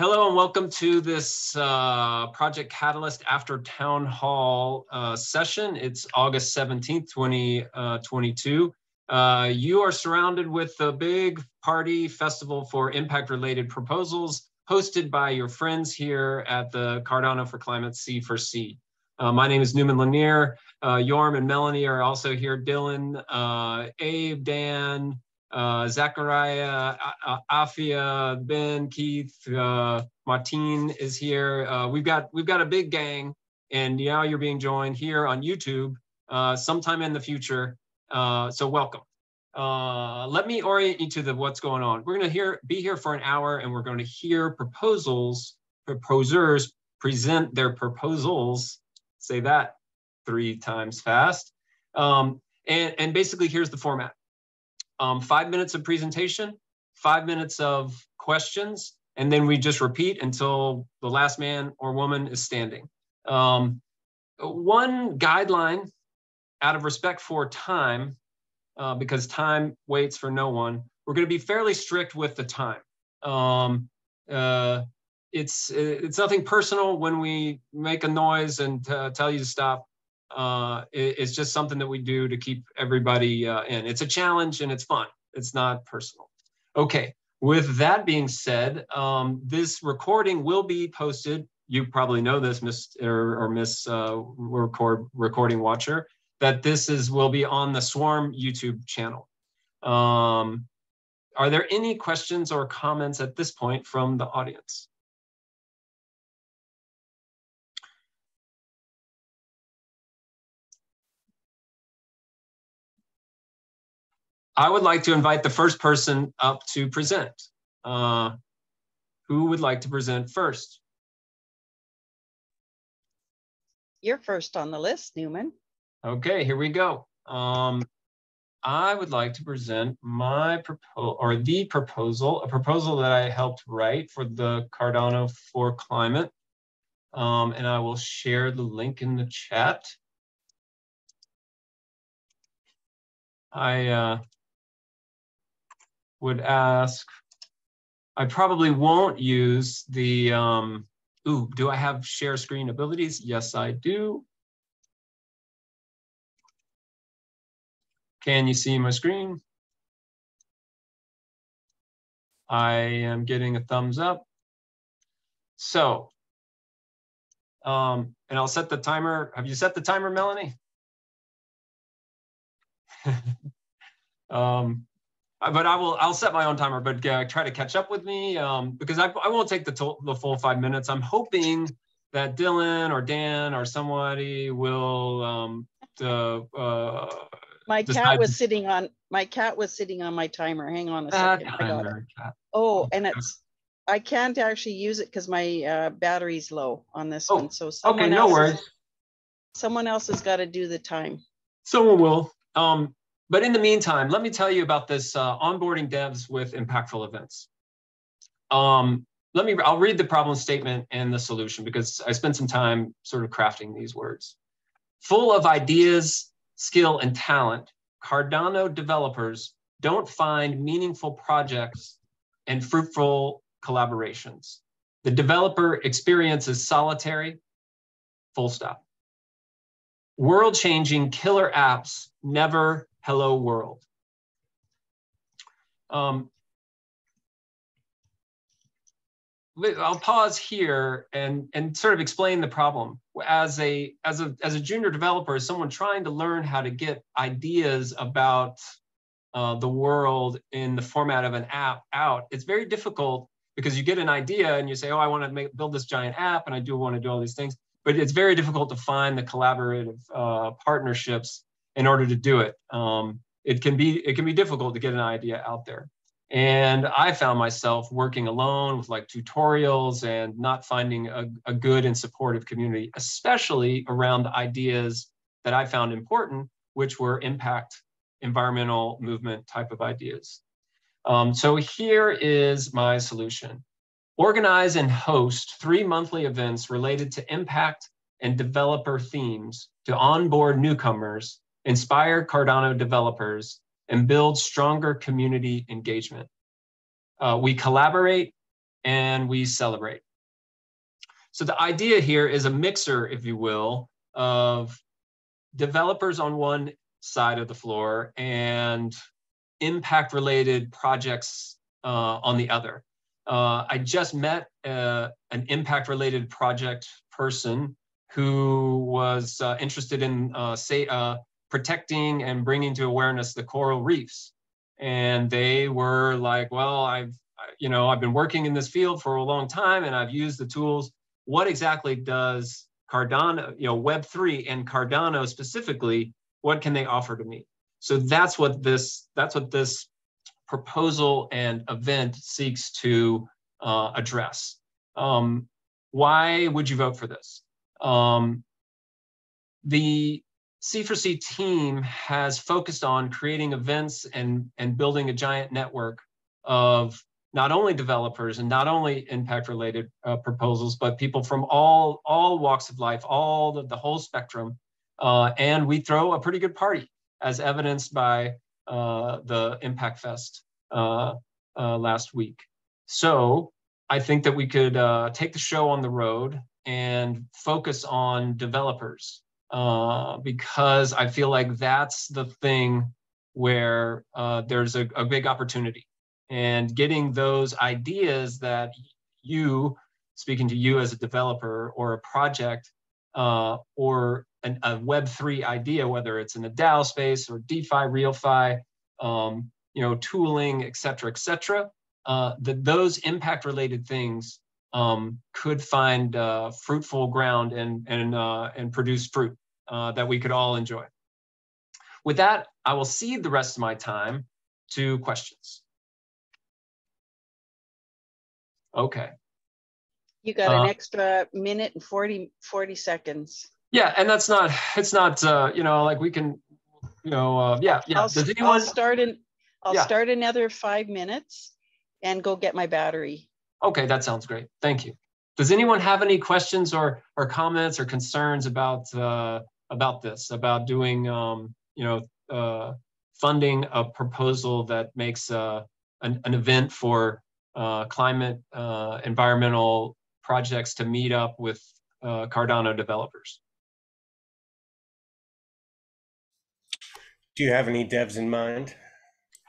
Hello and welcome to this uh, Project Catalyst after Town Hall uh, session. It's August 17th, 2022. Uh, uh, you are surrounded with a big party festival for impact related proposals hosted by your friends here at the Cardano for Climate C for C. Uh, my name is Newman Lanier. Uh, Yorm and Melanie are also here. Dylan, Abe, Dan, uh, Zachariah, Afia, Ben, Keith, uh, Martin is here. Uh, we've got we've got a big gang, and now you're being joined here on YouTube uh, sometime in the future. Uh, so welcome. Uh, let me orient you to the what's going on. We're going to hear be here for an hour, and we're going to hear proposals, proposers present their proposals. Say that three times fast. Um, and, and basically, here's the format um, five minutes of presentation, five minutes of questions, and then we just repeat until the last man or woman is standing. Um, one guideline out of respect for time, uh, because time waits for no one, we're going to be fairly strict with the time. Um, uh, it's it's nothing personal when we make a noise and uh, tell you to stop uh, it, it's just something that we do to keep everybody uh, in. It's a challenge and it's fun. It's not personal. Okay, with that being said, um, this recording will be posted. You probably know this, Miss or, or Miss uh, record recording watcher, that this is will be on the Swarm YouTube channel. Um, are there any questions or comments at this point from the audience? I would like to invite the first person up to present. Uh, who would like to present first? You're first on the list, Newman. Okay, here we go. Um, I would like to present my proposal or the proposal, a proposal that I helped write for the Cardano for Climate. Um, and I will share the link in the chat. I uh, would ask, I probably won't use the, um, ooh, do I have share screen abilities? Yes, I do. Can you see my screen? I am getting a thumbs up. So, um, and I'll set the timer. Have you set the timer, Melanie? um, but I will. I'll set my own timer, but uh, try to catch up with me um, because I, I won't take the to- the full five minutes. I'm hoping that Dylan or Dan or somebody will. Um, the, uh, my cat was sitting on my cat was sitting on my timer. Hang on a second. Timer, oh, and it's I can't actually use it because my uh, battery's low on this oh, one. So okay, no worries. someone else has got to do the time. Someone will. Um, but in the meantime, let me tell you about this uh, onboarding devs with impactful events. Um, let me, I'll read the problem statement and the solution because I spent some time sort of crafting these words. Full of ideas, skill, and talent, Cardano developers don't find meaningful projects and fruitful collaborations. The developer experience is solitary, full stop. World changing killer apps never hello world. Um, I'll pause here and, and sort of explain the problem. As a, as, a, as a junior developer, as someone trying to learn how to get ideas about uh, the world in the format of an app out, it's very difficult because you get an idea and you say, oh, I want to make, build this giant app and I do want to do all these things. But it's very difficult to find the collaborative uh, partnerships in order to do it. Um, it can be it can be difficult to get an idea out there. And I found myself working alone with like tutorials and not finding a, a good and supportive community, especially around ideas that I found important, which were impact, environmental movement type of ideas. Um, so here is my solution. Organize and host three monthly events related to impact and developer themes to onboard newcomers inspire Cardano developers, and build stronger community engagement. Uh, we collaborate and we celebrate. So the idea here is a mixer, if you will, of developers on one side of the floor and impact related projects uh, on the other. Uh, I just met uh, an impact related project person who was uh, interested in uh, say, protecting and bringing to awareness the coral reefs. And they were like, well, I've, you know, I've been working in this field for a long time and I've used the tools. What exactly does Cardano, you know, Web3 and Cardano specifically, what can they offer to me? So that's what this, that's what this proposal and event seeks to uh, address. Um, why would you vote for this? Um, the C4C team has focused on creating events and, and building a giant network of not only developers and not only impact related uh, proposals, but people from all, all walks of life, all the, the whole spectrum. Uh, and we throw a pretty good party as evidenced by uh, the Impact Fest uh, uh, last week. So I think that we could uh, take the show on the road and focus on developers uh, because I feel like that's the thing where uh, there's a, a, big opportunity. And getting those ideas that you, speaking to you as a developer or a project uh, or an, a Web3 idea, whether it's in the DAO space or DeFi, RealFi, um, you know, tooling, et cetera, et cetera, uh, that those impact related things um, could find uh, fruitful ground and, and, uh, and produce fruit uh, that we could all enjoy. With that, I will cede the rest of my time to questions. Okay. You got an uh, extra minute and 40, 40 seconds. Yeah, and that's not, it's not, uh, you know, like we can, you know, uh, yeah, yeah. I'll, Does anyone? I'll start in, I'll yeah. start another five minutes and go get my battery. Okay, that sounds great. Thank you. Does anyone have any questions or or comments or concerns about uh, about this? About doing um, you know uh, funding a proposal that makes uh, an, an event for uh, climate uh, environmental projects to meet up with uh, Cardano developers? Do you have any devs in mind?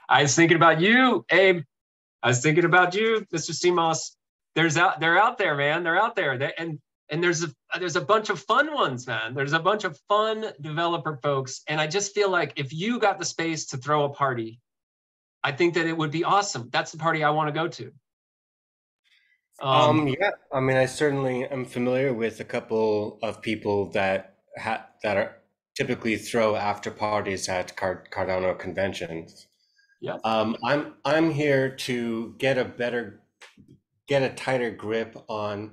I was thinking about you, Abe. I was thinking about you, Mr. Simos. There's out, they're out there, man. They're out there. They, and and there's a there's a bunch of fun ones, man. There's a bunch of fun developer folks, and I just feel like if you got the space to throw a party, I think that it would be awesome. That's the party I want to go to. Um, um, yeah, I mean, I certainly am familiar with a couple of people that ha- that are typically throw after parties at Cardano conventions. Yeah. Um, I'm I'm here to get a better, get a tighter grip on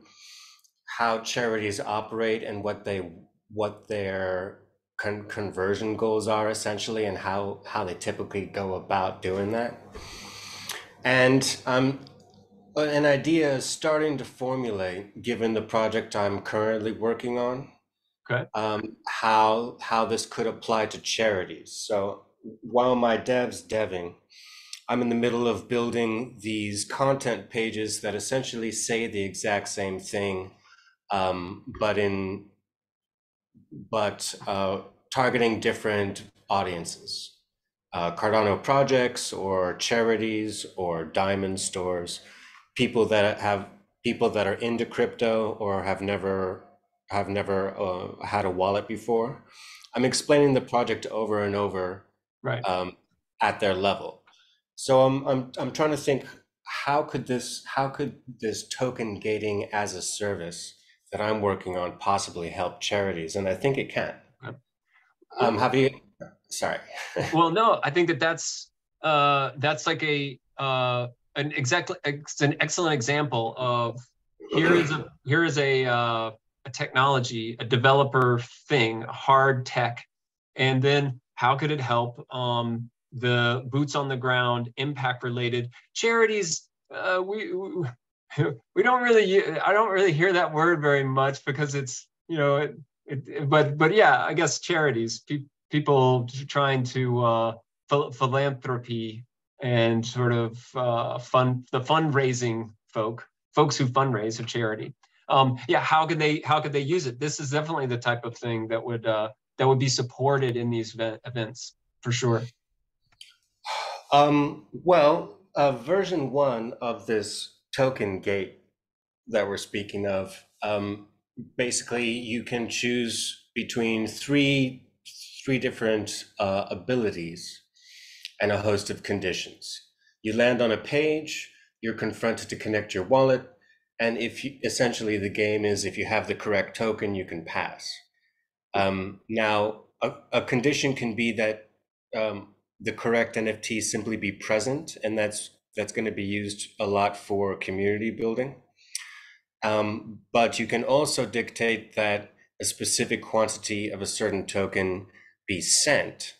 how charities operate and what they what their con- conversion goals are essentially, and how how they typically go about doing that. And um, an idea is starting to formulate, given the project I'm currently working on. Okay. Um, how how this could apply to charities. So while my dev's deving, I'm in the middle of building these content pages that essentially say the exact same thing, um, but in but uh, targeting different audiences, uh, Cardano projects or charities or diamond stores, people that have people that are into crypto or have never have never uh, had a wallet before. I'm explaining the project over and over right. um, at their level. So I'm, I'm, I'm trying to think, how could this, how could this token gating as a service that I'm working on possibly help charities? And I think it can. Um, have you, sorry. well, no, I think that that's, uh, that's like a, uh, an exactly, it's an excellent example of here is a, here is a, uh, a technology, a developer thing, hard tech, and then how could it help um, the boots on the ground, impact related charities? Uh, we, we don't really I don't really hear that word very much because it's you know it, it but but yeah I guess charities pe- people trying to uh, philanthropy and sort of uh, fund the fundraising folk folks who fundraise a charity. Um, yeah, how could they how could they use it? This is definitely the type of thing that would uh, that would be supported in these event, events for sure. Um, well, uh, version one of this token gate that we're speaking of, um, basically you can choose between three three different uh, abilities and a host of conditions. You land on a page, you're confronted to connect your wallet, and if you, essentially the game is if you have the correct token, you can pass. Um, now, a, a, condition can be that um, the correct NFT simply be present, and that's that's going to be used a lot for community building. Um, but you can also dictate that a specific quantity of a certain token be sent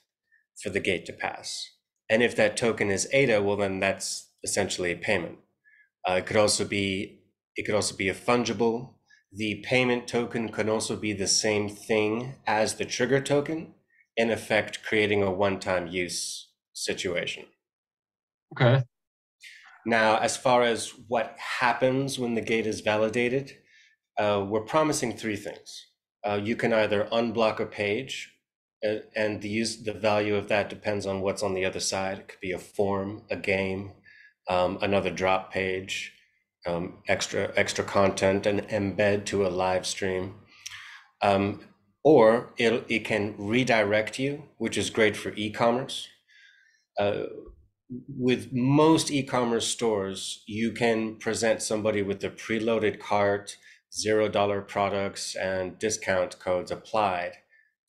for the gate to pass. And if that token is ADA, well, then that's essentially a payment. Uh, it could also be it could also be a fungible. The payment token can also be the same thing as the trigger token, in effect, creating a one-time use situation. Okay. Now, as far as what happens when the gate is validated, uh, we're promising three things. Uh, you can either unblock a page and the use the value of that depends on what's on the other side. It could be a form, a game, um, another drop page, um, extra extra content, an embed to a live stream, um, or it it can redirect you, which is great for e-commerce. Uh, with most e-commerce stores, you can present somebody with a preloaded cart, zero dollar products, and discount codes applied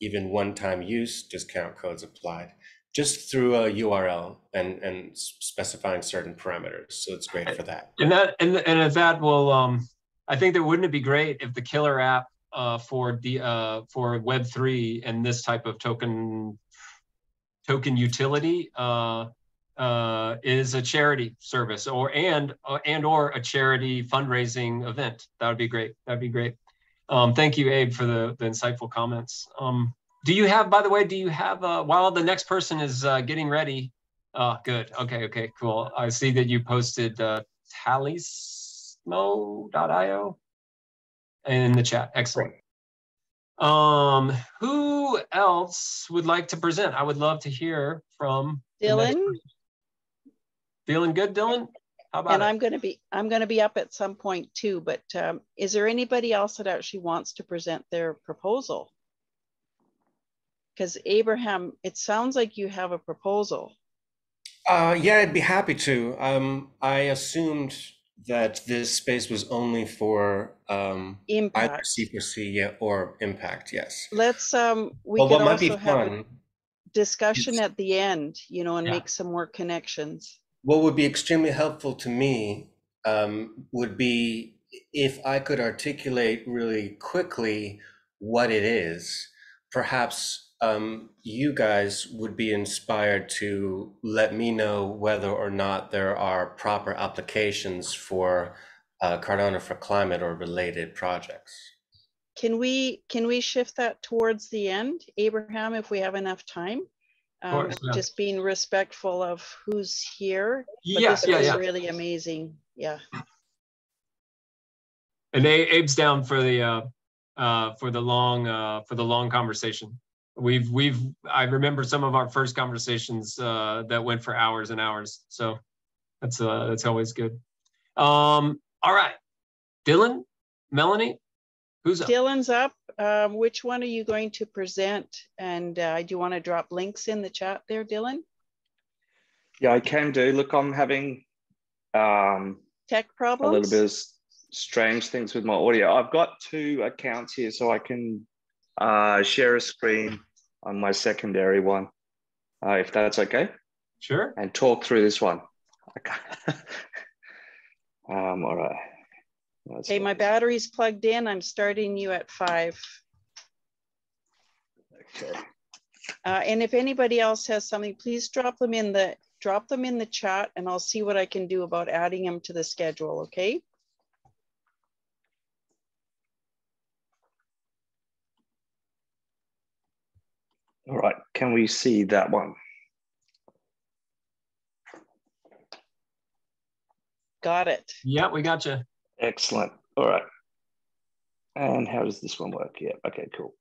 even one-time use discount codes applied just through a URL and and specifying certain parameters. So it's great for that. And that and and if that will um I think that wouldn't it be great if the killer app uh for the uh for web 3 and this type of token token utility uh uh, is a charity service or and uh, and or a charity fundraising event. That would be great. That'd be great. Um, thank you, Abe, for the, the insightful comments. Um, do you have, by the way, do you have, uh, while the next person is uh, getting ready, uh, good, okay, okay, cool. I see that you posted uh, talismo.io in the chat, excellent. Um, who else would like to present? I would love to hear from Dylan. Feeling good, Dylan? How about and I'm going to be I'm going to be up at some point too. But um, is there anybody else that actually wants to present their proposal? Because Abraham, it sounds like you have a proposal. Uh, yeah, I'd be happy to. Um, I assumed that this space was only for um, impact. either C4C yeah, or impact. Yes. Let's um, we well, could also have a discussion at the end, you know, and yeah. make some more connections what would be extremely helpful to me um, would be if I could articulate really quickly what it is. Perhaps um, you guys would be inspired to let me know whether or not there are proper applications for uh, Cardano for climate or related projects. Can we can we shift that towards the end, Abraham, if we have enough time? um, course, yeah. just being respectful of who's here. But yeah, this yeah, yeah. really amazing. Yeah. And Abe's down for the uh, uh, for the long uh, for the long conversation. We've we've I remember some of our first conversations uh, that went for hours and hours. So that's uh, that's always good. Um, all right, Dylan, Melanie, who's up? Dylan's up um, which one are you going to present? And uh, do you want to drop links in the chat there, Dylan? Yeah, I can do. Look, I'm having um, tech problems. A little bit of strange things with my audio. I've got two accounts here, so I can uh, share a screen on my secondary one, uh, if that's okay. Sure. And talk through this one. um, all right. That's okay, my battery's plugged in. I'm starting you at five. Okay. Uh, and if anybody else has something, please drop them in the drop them in the chat and I'll see what I can do about adding them to the schedule, okay? All right, can we see that one? Got it. Yeah, we got you. Excellent. All right. And how does this one work? Yeah. Okay, cool.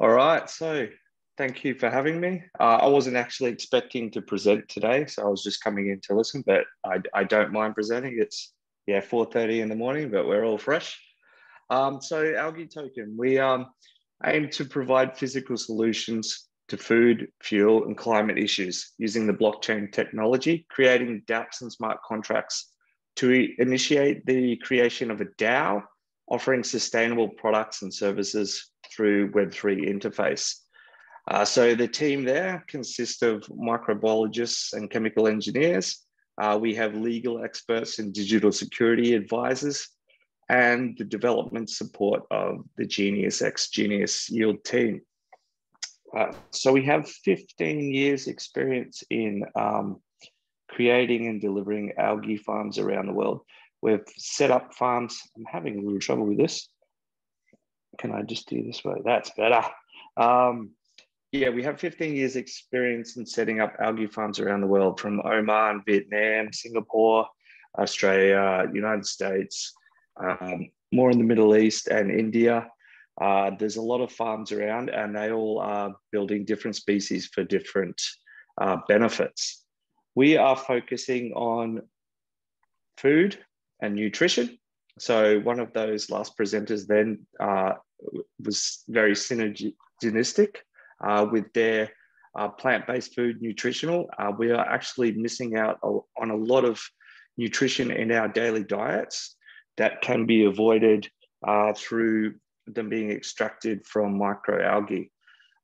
All right. So thank you for having me. Uh, I wasn't actually expecting to present today, so I was just coming in to listen, but I, I don't mind presenting. It's, yeah, 4.30 in the morning, but we're all fresh. Um, so Algae Token, we um, aim to provide physical solutions to food, fuel, and climate issues using the blockchain technology, creating dApps and smart contracts to initiate the creation of a DAO, offering sustainable products and services through Web3 interface. Uh, so the team there consists of microbiologists and chemical engineers. Uh, we have legal experts and digital security advisors, and the development support of the Genius X Genius Yield team. Uh, so we have 15 years experience in um, creating and delivering algae farms around the world. We've set up farms. I'm having a little trouble with this. Can I just do this way? That's better. Um, yeah, we have 15 years experience in setting up algae farms around the world from Oman, Vietnam, Singapore, Australia, United States, um, more in the Middle East and India. Uh, there's a lot of farms around and they all are building different species for different uh, benefits. We are focusing on food and nutrition. So one of those last presenters then uh, was very synergistic uh, with their uh, plant-based food nutritional. Uh, we are actually missing out on a lot of nutrition in our daily diets that can be avoided uh, through them being extracted from microalgae.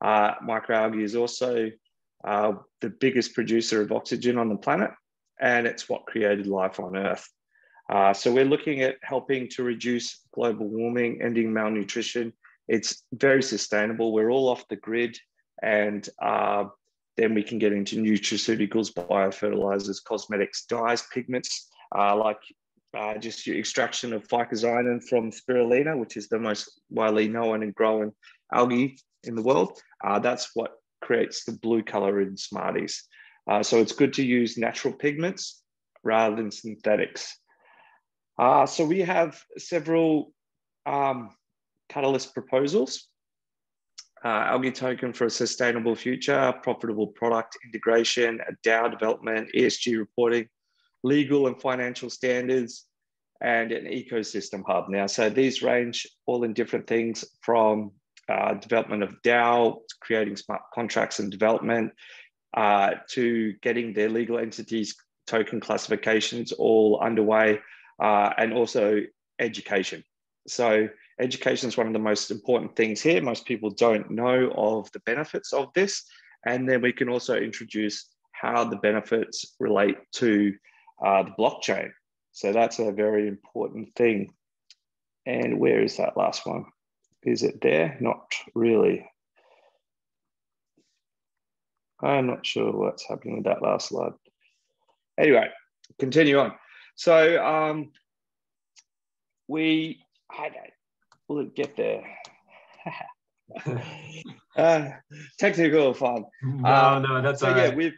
Uh, microalgae is also uh, the biggest producer of oxygen on the planet, and it's what created life on Earth. Uh, so we're looking at helping to reduce global warming, ending malnutrition. It's very sustainable. We're all off the grid, and uh, then we can get into nutraceuticals, biofertilizers, cosmetics, dyes, pigments, uh, like uh, just your extraction of phycocyanin from spirulina, which is the most widely known and grown algae in the world. Uh, that's what creates the blue color in Smarties. Uh, so it's good to use natural pigments rather than synthetics. Uh, so we have several um, catalyst proposals. Uh, algae token for a sustainable future, profitable product integration, DAO development, ESG reporting, legal and financial standards, and an ecosystem hub. Now, so these range all in different things from uh, development of DAO, creating smart contracts and development, uh, to getting their legal entities token classifications all underway, uh, and also education. So education is one of the most important things here. Most people don't know of the benefits of this. And then we can also introduce how the benefits relate to uh, the blockchain. So that's a very important thing. And where is that last one? Is it there? Not really. I'm not sure what's happening with that last slide. Anyway, continue on. So um, we, I don't, will it get there? uh, technical fun. No, no, that's so yeah, right. we've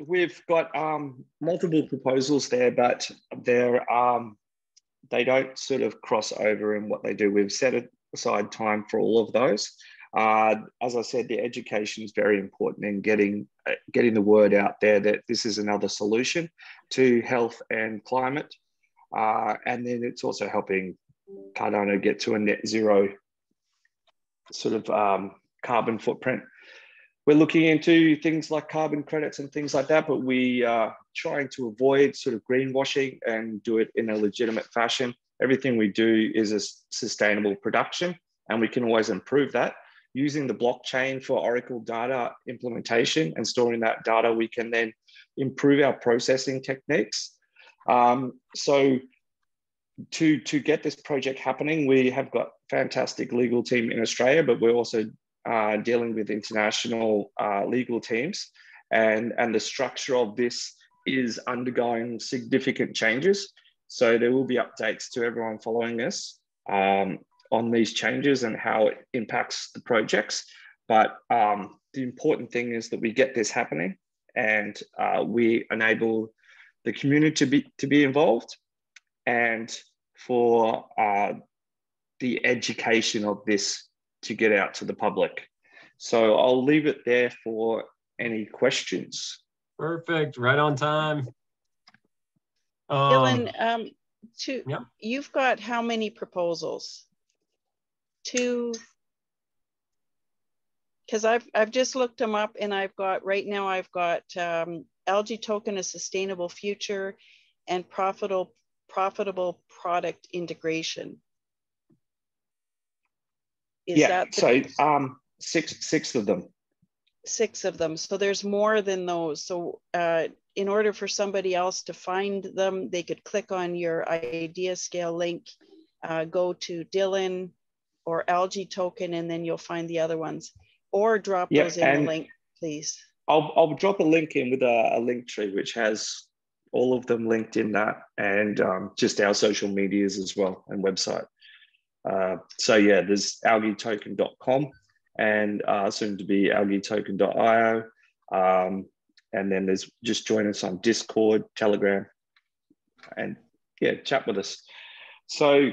we've got um, multiple proposals there, but they're um, they don't sort of cross over in what they do. We've set aside time for all of those. Uh, as I said, the education is very important in getting uh, getting the word out there that this is another solution to health and climate, uh, and then it's also helping Cardano get to a net zero sort of um, carbon footprint we're looking into things like carbon credits and things like that, but we are trying to avoid sort of greenwashing and do it in a legitimate fashion. Everything we do is a sustainable production, and we can always improve that. Using the blockchain for Oracle data implementation and storing that data, we can then improve our processing techniques. Um, so to, to get this project happening, we have got fantastic legal team in Australia, but we're also uh, dealing with international uh, legal teams, and, and the structure of this is undergoing significant changes. So there will be updates to everyone following this um, on these changes and how it impacts the projects. But um, the important thing is that we get this happening and uh, we enable the community to be, to be involved and for uh, the education of this to get out to the public. So I'll leave it there for any questions. Perfect, right on time. Um, Dylan, um, two, yeah. you've got how many proposals? Two, because I've, I've just looked them up and I've got, right now I've got um, algae token, a sustainable future and profitable, profitable product integration. Is yeah, so um, six, six of them. Six of them. So there's more than those. So uh, in order for somebody else to find them, they could click on your IdeaScale link, uh, go to Dylan or algae token, and then you'll find the other ones. Or drop those in the link, please. I'll, I'll drop a link in with a, a, link tree, which has all of them linked in that and um, just our social medias as well and website. Uh, so yeah, there's algaetoken.com and uh, soon to be algaetoken.io. Um, and then there's just join us on Discord, Telegram, and yeah, chat with us. So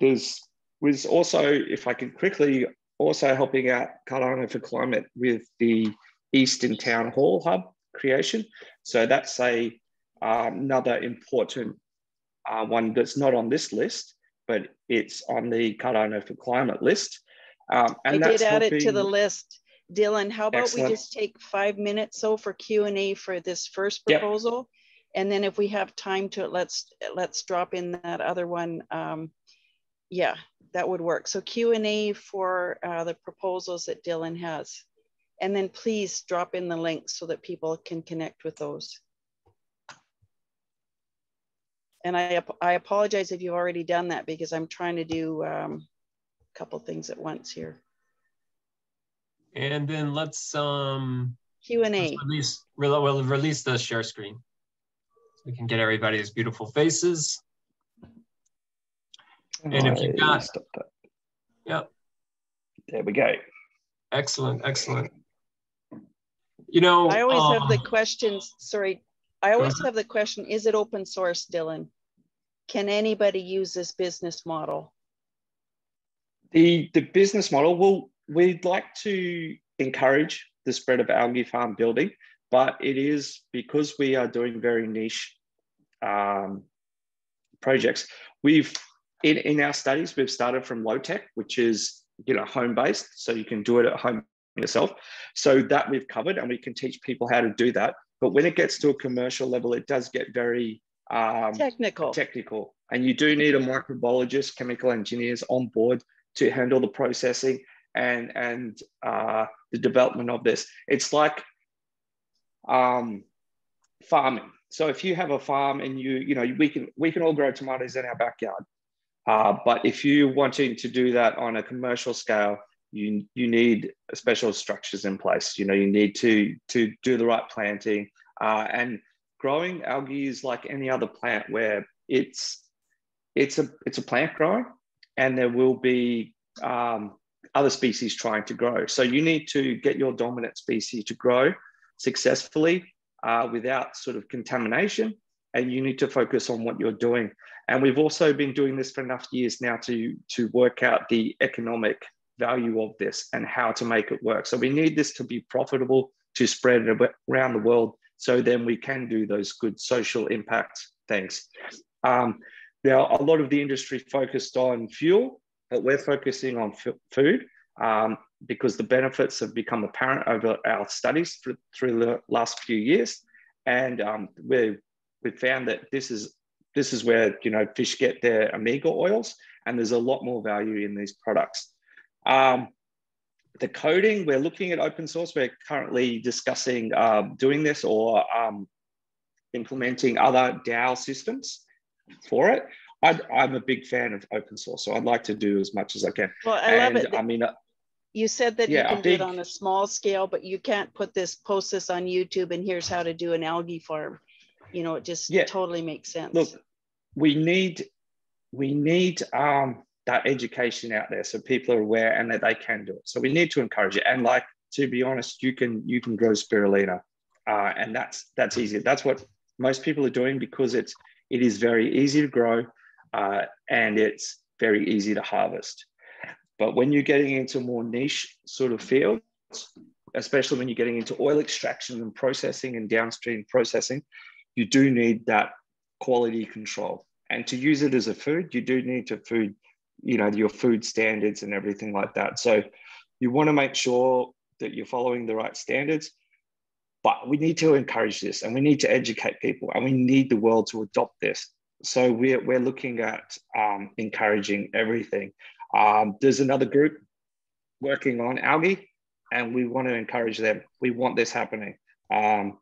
there's was also, if I can quickly, also helping out Cardano for Climate with the Eastern Town Hall Hub creation. So that's a uh, another important uh, one that's not on this list, but it's on the Cardano for Climate list. Um, and I did add helping... it to the list. Dylan, how about Excellent. we just take five minutes so for Q&A for this first proposal? Yep. And then if we have time to let's let's drop in that other one. Um, yeah, that would work. So Q&A for uh, the proposals that Dylan has. And then please drop in the links so that people can connect with those. And I, I apologize if you've already done that because I'm trying to do um, a couple things at once here. And then let's um Q&A. Release, we'll release the share screen. So we can get everybody's beautiful faces. And if you got, stop that. Yep. There we go. Excellent, excellent. You know, I always um, have the um, questions. Sorry, I always have the question: Is it open source, Dylan? Can anybody use this business model? The the business model. Well, we'd like to encourage the spread of algae farm building, but it is because we are doing very niche um, projects. We've in, in our studies, we've started from low tech, which is you know home based, so you can do it at home yourself. So that we've covered, and we can teach people how to do that. But when it gets to a commercial level, it does get very um, technical. Technical, and you do need a microbiologist, chemical engineers on board to handle the processing and and uh, the development of this. It's like um, farming. So if you have a farm and you you know we can we can all grow tomatoes in our backyard, uh, but if you're wanting to do that on a commercial scale, you you need special structures in place. You know you need to to do the right planting uh, and growing algae is like any other plant where it's it's a it's a plant growing and there will be um, other species trying to grow. So you need to get your dominant species to grow successfully uh, without sort of contamination, and you need to focus on what you're doing. And we've also been doing this for enough years now to, to work out the economic value of this and how to make it work. So we need this to be profitable to spread around the world so then we can do those good social impact things. Um, now, a lot of the industry focused on fuel but we're focusing on food um, because the benefits have become apparent over our studies through, the last few years, and um, we we've found that this is this is where you know fish get their omega oils, and there's a lot more value in these products. Um, the coding, we're looking at open source. We're currently discussing um, doing this or um, implementing other DAO systems for it. I, am a big fan of open source, so I'd like to do as much as I can. Well, I and, love it. I mean, uh, you said that yeah, you can big, do it on a small scale, but you can't put this, post this on YouTube, and here's how to do an algae farm. You know, it just yeah, totally makes sense. Look, we need we need um, that education out there so people are aware and that they can do it. So we need to encourage it. And like to be honest, you can you can grow spirulina, uh, and that's that's easy. That's what most people are doing because it's it is very easy to grow uh, and it's very easy to harvest. But when you're getting into more niche sort of fields, especially when you're getting into oil extraction and processing and downstream processing, you do need that quality control. And to use it as a food, you do need to food, you know, your food standards and everything like that. So you want to make sure that you're following the right standards. But we need to encourage this and we need to educate people and we need the world to adopt this. So we're, we're looking at um, encouraging everything. Um, there's another group working on algae and we want to encourage them. We want this happening. Um,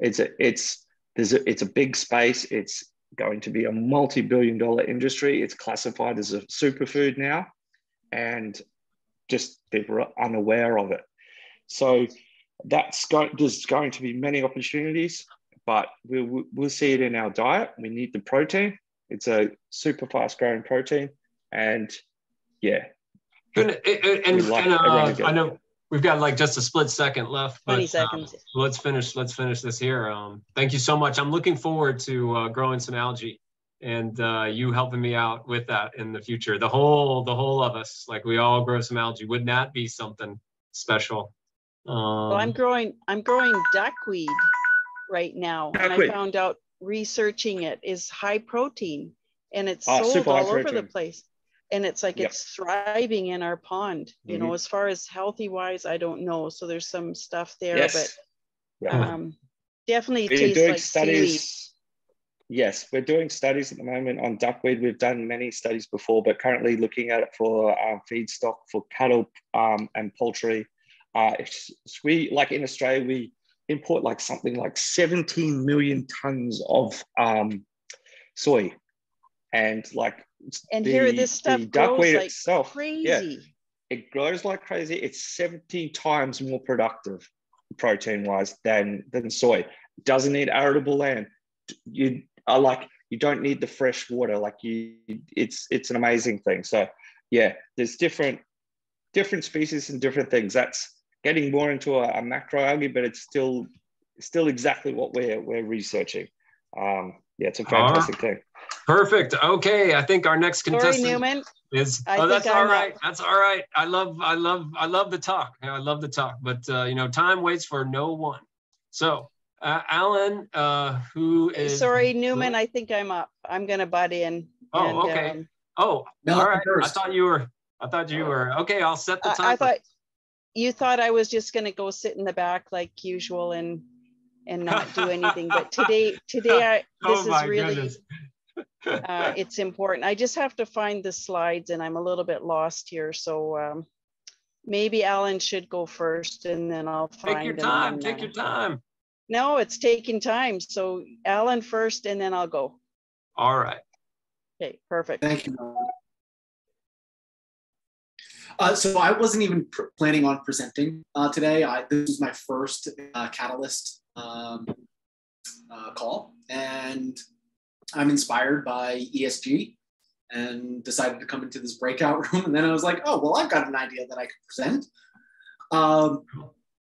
it's a, it's there's a, it's a big space. It's going to be a multi-billion dollar industry. It's classified as a superfood now, and just people are unaware of it. So that's going. There's going to be many opportunities, but we'll we'll see it in our diet. We need the protein. It's a super fast growing protein, and yeah. And, and, like and uh, I know we've got like just a split second left. But, 20 uh, seconds. let's finish. Let's finish this here. Um, thank you so much. I'm looking forward to uh, growing some algae and uh, you helping me out with that in the future. The whole, the whole of us, like we all grow some algae. Wouldn't that be something special? Um, well, I'm growing. I'm growing duckweed right now, duckweed. and I found out researching it is high protein, and it's oh, sold all over the place and it's like yep. it's thriving in our pond you mm-hmm. know as far as healthy wise i don't know so there's some stuff there yes. but yeah. um, definitely we're doing like studies seaweed. yes we're doing studies at the moment on duckweed we've done many studies before but currently looking at it for um, feedstock for cattle um, and poultry uh, we like in australia we import like something like 17 million tons of um, soy and like and the, here this stuff grows like itself, crazy. Yeah, it grows like crazy. It's 17 times more productive protein wise than than soy. Doesn't need arable land. You are like you don't need the fresh water. Like you, it's it's an amazing thing. So yeah, there's different different species and different things. That's getting more into a, a macroalgae, but it's still still exactly what we're we're researching. Um, yeah, it's a fantastic thing. Perfect. Okay, I think our next contestant Sorry, Newman. is. I oh, that's all right. That's all right. I love, I love, I love the talk. I love the talk, but uh, you know, time waits for no one. So, uh, Alan, uh, who is? Sorry, Newman. I think I'm up. I'm gonna butt in. Oh, and, okay. Um, oh, no, all right. First. I thought you were. I thought you were. Okay, I'll set the time. I, I thought you thought I was just gonna go sit in the back like usual and and not do anything. But today, today, I, this oh is really uh, it's important. I just have to find the slides and I'm a little bit lost here. So um, maybe Alan should go first and then I'll find Take your time, take your time. No, it's taking time. So Alan first and then I'll go. All right. Okay, perfect. Thank you. Uh, so I wasn't even planning on presenting uh, today. I, this is my first uh, Catalyst um, uh, call, and I'm inspired by ESG and decided to come into this breakout room. And then I was like, oh, well, I've got an idea that I could present. Um,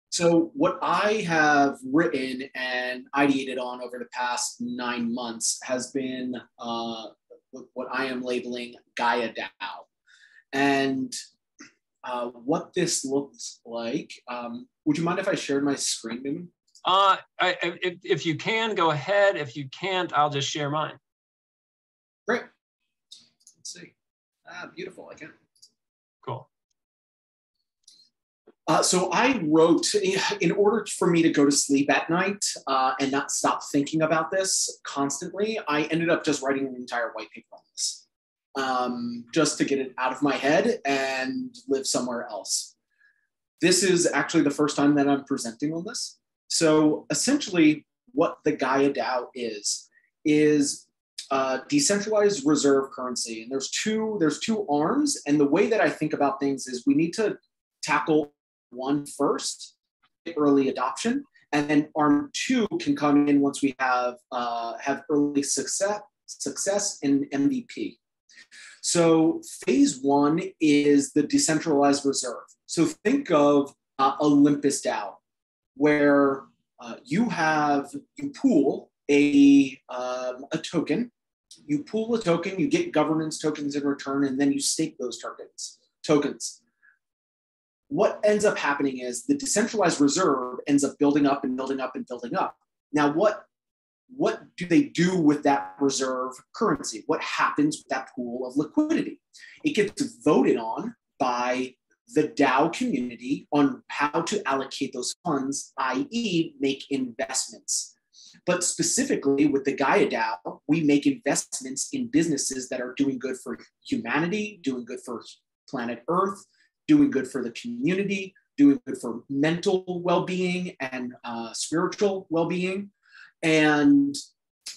so, what I have written and ideated on over the past nine months has been uh, what I am labeling Gaia DAO. And uh, what this looks like, um, would you mind if I shared my screen, Newman? Uh, I, if, if you can, go ahead. If you can't, I'll just share mine. Great. Let's see. Ah, beautiful. I can. Cool. Uh, so I wrote, in order for me to go to sleep at night uh, and not stop thinking about this constantly, I ended up just writing an entire white paper on this, um, just to get it out of my head and live somewhere else. This is actually the first time that I'm presenting on this. So essentially, what the Gaia DAO is is decentralized reserve currency, and there's two there's two arms. And the way that I think about things is we need to tackle one first, early adoption, and then arm two can come in once we have uh, have early success success in MVP. So phase one is the decentralized reserve. So think of uh, Olympus DAO where uh, you have you pool a um, a token. you pool a token, you get governance tokens in return, and then you stake those tokens. Tokens. What ends up happening is the decentralized reserve ends up building up and building up and building up. Now, what what do they do with that reserve currency? What happens with that pool of liquidity? It gets voted on by the DAO community on how to allocate those funds, i.e., make investments. But specifically with the Gaia DAO, we make investments in businesses that are doing good for humanity, doing good for planet Earth, doing good for the community, doing good for mental well being and uh, spiritual well being. And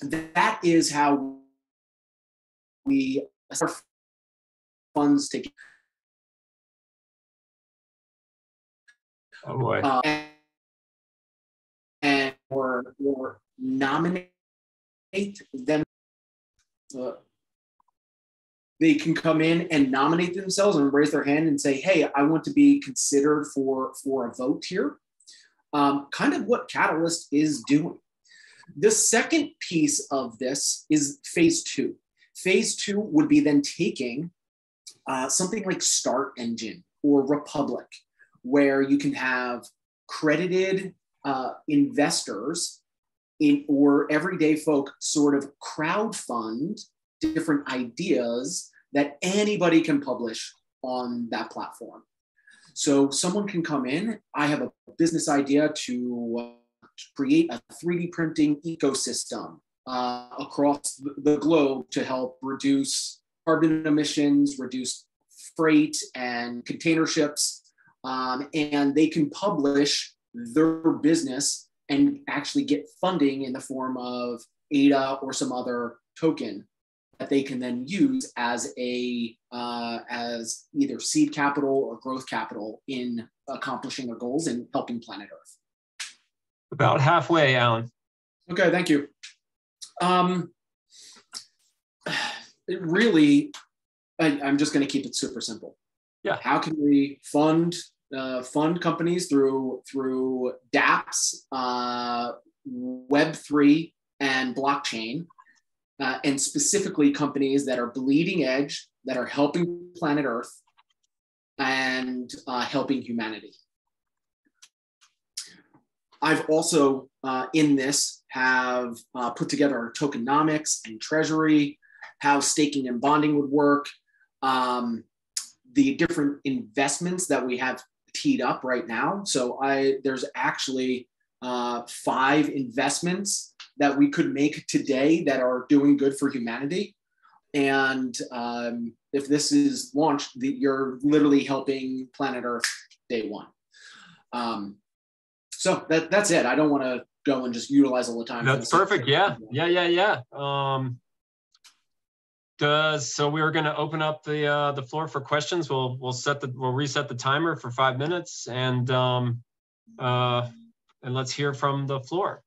that is how we are funds take. Oh boy. Uh, and, and or, or nominate them. Uh, they can come in and nominate themselves and raise their hand and say, "Hey, I want to be considered for for a vote here." Um, kind of what Catalyst is doing. The second piece of this is phase two. Phase two would be then taking uh, something like StartEngine or Republic, where you can have credited uh, investors in, or everyday folk sort of crowd fund different ideas that anybody can publish on that platform. So someone can come in. I have a business idea to uh, create a 3D printing ecosystem uh, across the globe to help reduce carbon emissions, reduce freight and container ships, um, and they can publish their business and actually get funding in the form of ADA or some other token that they can then use as a uh, as either seed capital or growth capital in accomplishing their goals and helping planet Earth. About halfway, Alan. Okay, thank you. Um, it really, I, I'm just going to keep it super simple. Yeah. How can we fund uh, fund companies through through DApps, uh, Web three, and blockchain, uh, and specifically companies that are bleeding edge, that are helping planet Earth, and uh, helping humanity. I've also uh, in this have uh, put together tokenomics and treasury, how staking and bonding would work. Um, the different investments that we have teed up right now. So I there's actually uh, five investments that we could make today that are doing good for humanity. And um, if this is launched, the, you're literally helping planet Earth day one. Um, so that, that's it. I don't want to go and just utilize all the time. That's perfect. Yeah. Yeah. Yeah. Yeah. Um, does so we are going to open up the uh, the floor for questions. We'll we'll set the we'll reset the timer for five minutes and um, uh, and let's hear from the floor.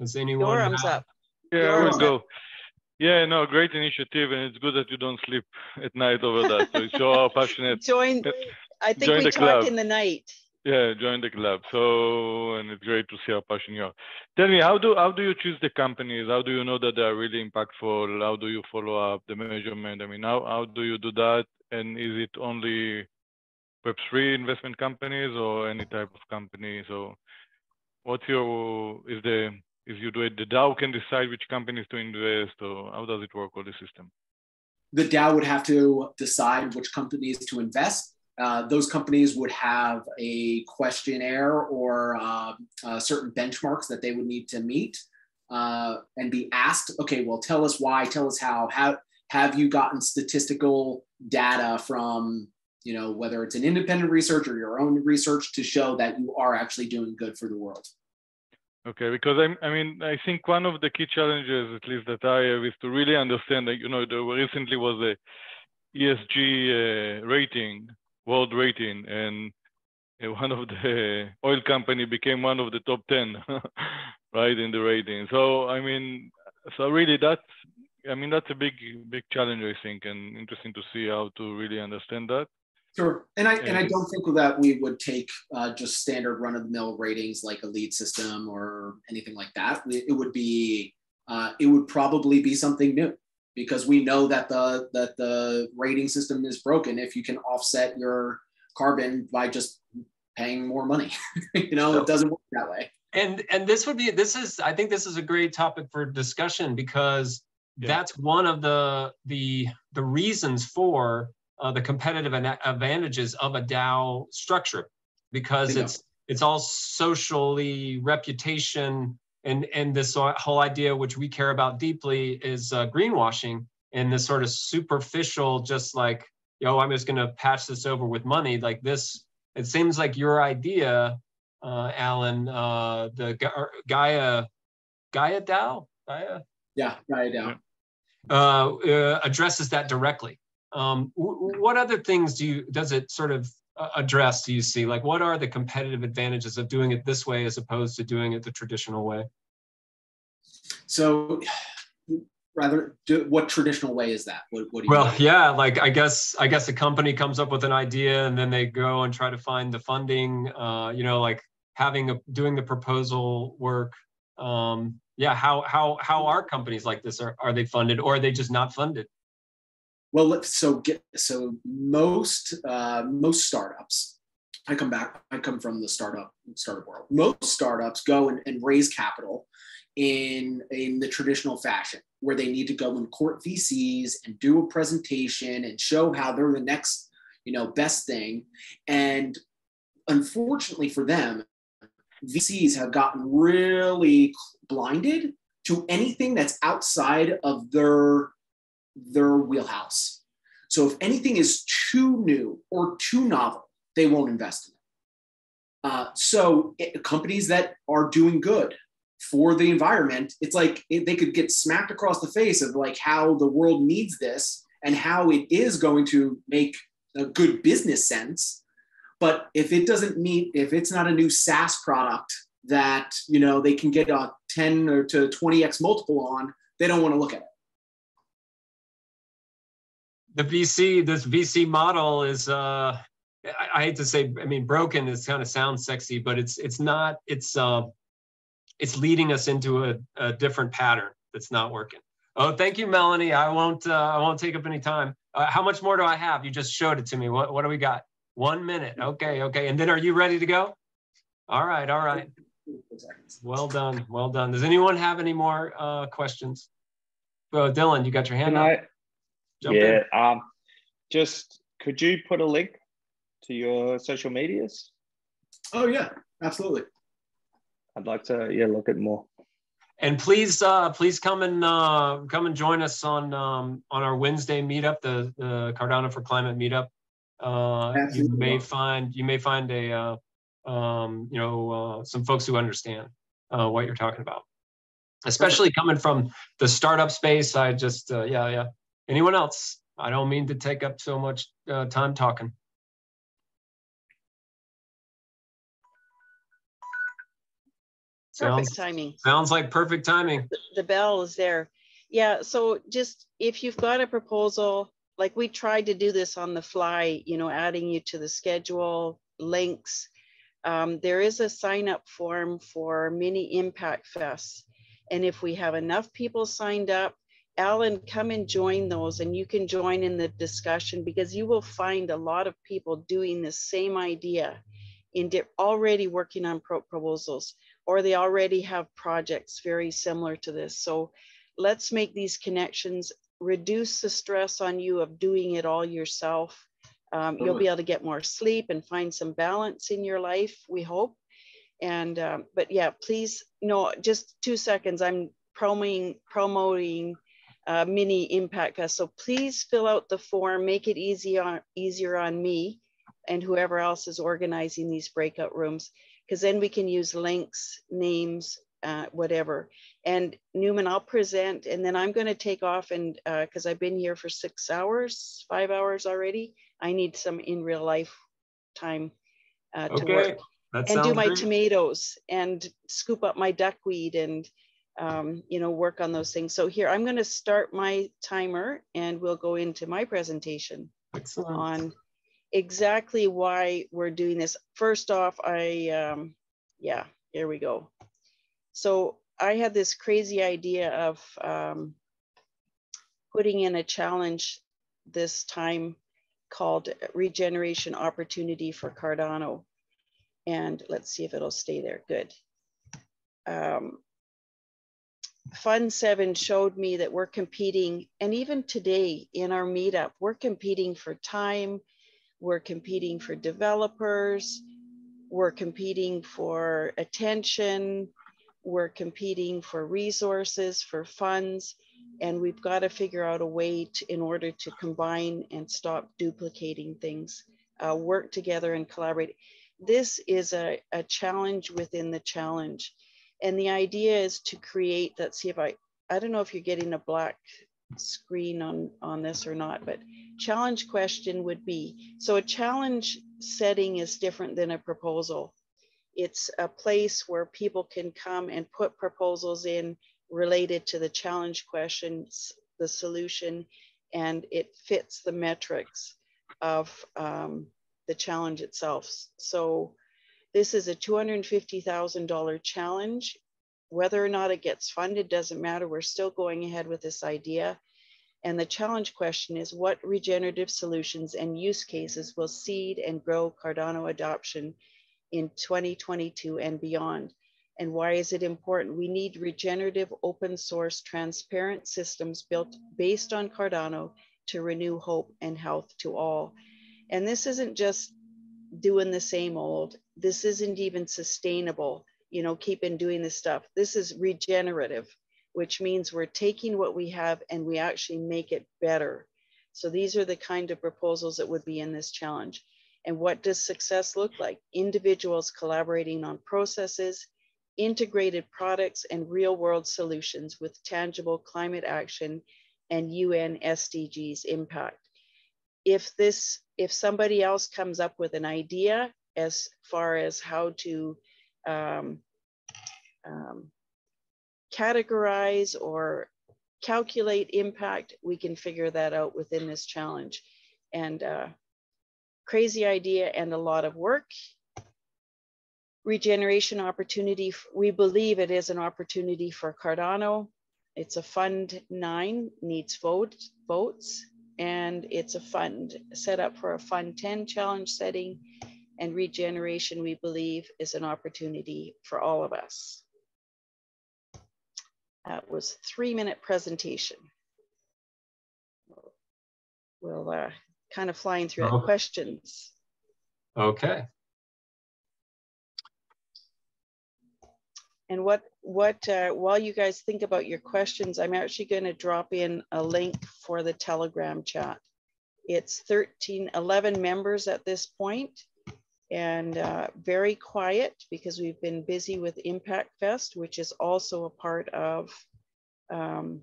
Does anyone? Yoram's up. Yeah, I Yoram's will go. Yeah, no, great initiative, and it's good that you don't sleep at night over that. So it shows how passionate. Join, I think Join we the talked club. in the night. Yeah, join the club. So, and it's great to see how passionate you are. Tell me, how do how do you choose the companies? How do you know that they are really impactful? How do you follow up the measurement? I mean, how how do you do that? And is it only Web3 investment companies or any type of company? So, what's your is the is you do it the DAO can decide which companies to invest, or how does it work all the system? the DAO would have to decide which companies to invest. Uh, those companies would have a questionnaire or uh, uh, certain benchmarks that they would need to meet uh, and be asked, okay, well, tell us why, tell us how, how have you gotten statistical data from, you know, whether it's an independent research or your own research to show that you are actually doing good for the world. Okay, because I, I mean, I think one of the key challenges, at least that I have, is to really understand that, you know, there recently was a ESG uh, rating, world rating, and uh, one of the oil company became one of the top 10, right, in the rating. So, I mean, so really that's, I mean, that's a big, big challenge, I think, and interesting to see how to really understand that. Sure, and I and I don't think that we would take uh, just standard run of the mill ratings like a LEED system or anything like that. It it would be uh, it would probably be something new. Because we know that the that the rating system is broken if you can offset your carbon by just paying more money. you know, it doesn't work that way. And and this would be this is I think this is a great topic for discussion because Yeah. that's one of the the the reasons for uh, the competitive advantages of a DAO structure because it's it's all socially reputation and and this whole idea which we care about deeply is uh, greenwashing and this sort of superficial just like yo i'm just going to patch this over with money like this it seems like your idea uh, alan uh, the Ga- gaia gaia dao gaia Yeah, right down. uh, uh, addresses that directly. Um, wh- what other things do you does it sort of address? Do you see like what are the competitive advantages of doing it this way as opposed to doing it the traditional way? So, rather, do, what traditional way is that? What, what do you Well, yeah, like I guess I guess a company comes up with an idea and then they go and try to find the funding. Uh, you know, like having a doing the proposal work. Um, yeah, how how how are companies like this? Are are they funded or are they just not funded? Well, so get so most uh, most startups. I come back. I come from the startup startup world. Most startups go and, and raise capital in in the traditional fashion, where they need to go and court VCs and do a presentation and show how they're the next, you know, best thing. And unfortunately for them, VCs have gotten really blinded to anything that's outside of their their wheelhouse. So if anything is too new or too novel, they won't invest in it. Uh, so it- companies that are doing good for the environment, it's like it, they could get smacked across the face of like how the world needs this and how it is going to make a good business sense. But if it doesn't meet, if it's not a new SaaS product that you know they can get a 10 or to 20x multiple on, they don't want to look at it. The VC, this VC model is, uh, I, I hate to say, I mean, broken is kind of sounds sexy, but it's it's not. It's uh, it's leading us into a, a different pattern that's not working. Oh, thank you, Melanie. I won't uh, I won't take up any time. Uh, how much more do I have? You just showed it to me. What what do we got? One minute. Okay, okay. And then are you ready to go? All right, all right. Well done, well done. Does anyone have any more uh, questions? Well, Dylan, you got your hand Can up. I? Jump in. yeah. Um, just could you put a link to your social medias? Oh yeah, absolutely. I'd like to yeah look at more. And please, uh, please come and uh, come and join us on um, on our Wednesday meetup, the the Cardano for Climate meetup. Uh, you may find you may find a uh, um, you know uh, some folks who understand uh, what you're talking about, especially coming from the startup space. I just uh, yeah yeah. Anyone else? I don't mean to take up so much uh, time talking. Perfect Sounds timing. sounds like perfect timing. the- the bell is there. Yeah, so just if you've got a proposal, like we tried to do this on the fly, you know, adding you to the schedule, links. Um, there is a sign up form for mini impact fests. And if we have enough people signed up, Alan, come and join those and you can join in the discussion because you will find a lot of people doing the same idea in already working on pro- proposals or they already have projects very similar to this. So let's make these connections, reduce the stress on you of doing it all yourself. Um, you'll be able to get more sleep and find some balance in your life, we hope. And, um, but yeah, please, no, just two seconds. I'm promoting, promoting uh, mini impact fest. So please fill out the form, make it easy on, easier on me and whoever else is organizing these breakout rooms because then we can use links, names, uh, whatever. And Newman, I'll present, and then I'm going to take off and because I've been here for six hours, five hours already. I need some in real life time uh, to work that and do my great. tomatoes and scoop up my duckweed and um, you know work on those things. So here I'm going to start my timer and we'll go into my presentation Excellent. on exactly why we're doing this. First off, I, um, yeah, here we go. So I had this crazy idea of um, putting in a challenge this time called Regeneration Opportunity for Cardano. And let's see if it'll stay there. Good. Um, Fund 7 showed me that we're competing, and even today in our meetup, we're competing for time, we're competing for developers, we're competing for attention, we're competing for resources, for funds, and we've got to figure out a way to, in order to combine and stop duplicating things, uh, work together and collaborate. This is a, a challenge within the challenge. And the idea is to create, let's see if I, I don't know if you're getting a black screen on, on this or not, but challenge question would be, so a challenge setting is different than a proposal. It's a place where people can come and put proposals in related to the challenge questions, the solution, and it fits the metrics of um, the challenge itself. So this is a $250,000 challenge. Whether or not it gets funded doesn't matter. We're still going ahead with this idea. And the challenge question is what regenerative solutions and use cases will seed and grow Cardano adoption in 2022 and beyond? And why is it important? We need regenerative, open source, transparent systems built based on Cardano to renew hope and health to all. And this isn't just doing the same old this isn't even sustainable, you know, keep in doing this stuff. This is regenerative, which means we're taking what we have and we actually make it better. So these are the kind of proposals that would be in this challenge. And what does success look like? Individuals collaborating on processes, integrated products and real world solutions with tangible climate action and UN SDGs impact. If this, if somebody else comes up with an idea as far as how to um, um, categorize or calculate impact, we can figure that out within this challenge. And uh, crazy idea and a lot of work. Regeneration opportunity, we believe it is an opportunity for Cardano. It's a fund nine, needs vote, votes, and it's a fund set up for a fund 10 challenge setting and regeneration, we believe, is an opportunity for all of us. That was three minute presentation. We'll uh, kind of flying through okay. questions. Okay. And what, what uh, while you guys think about your questions, I'm actually going to drop in a link for the Telegram chat. It's 13, 11 members at this point and uh, very quiet because we've been busy with Impact Fest, which is also a part of um,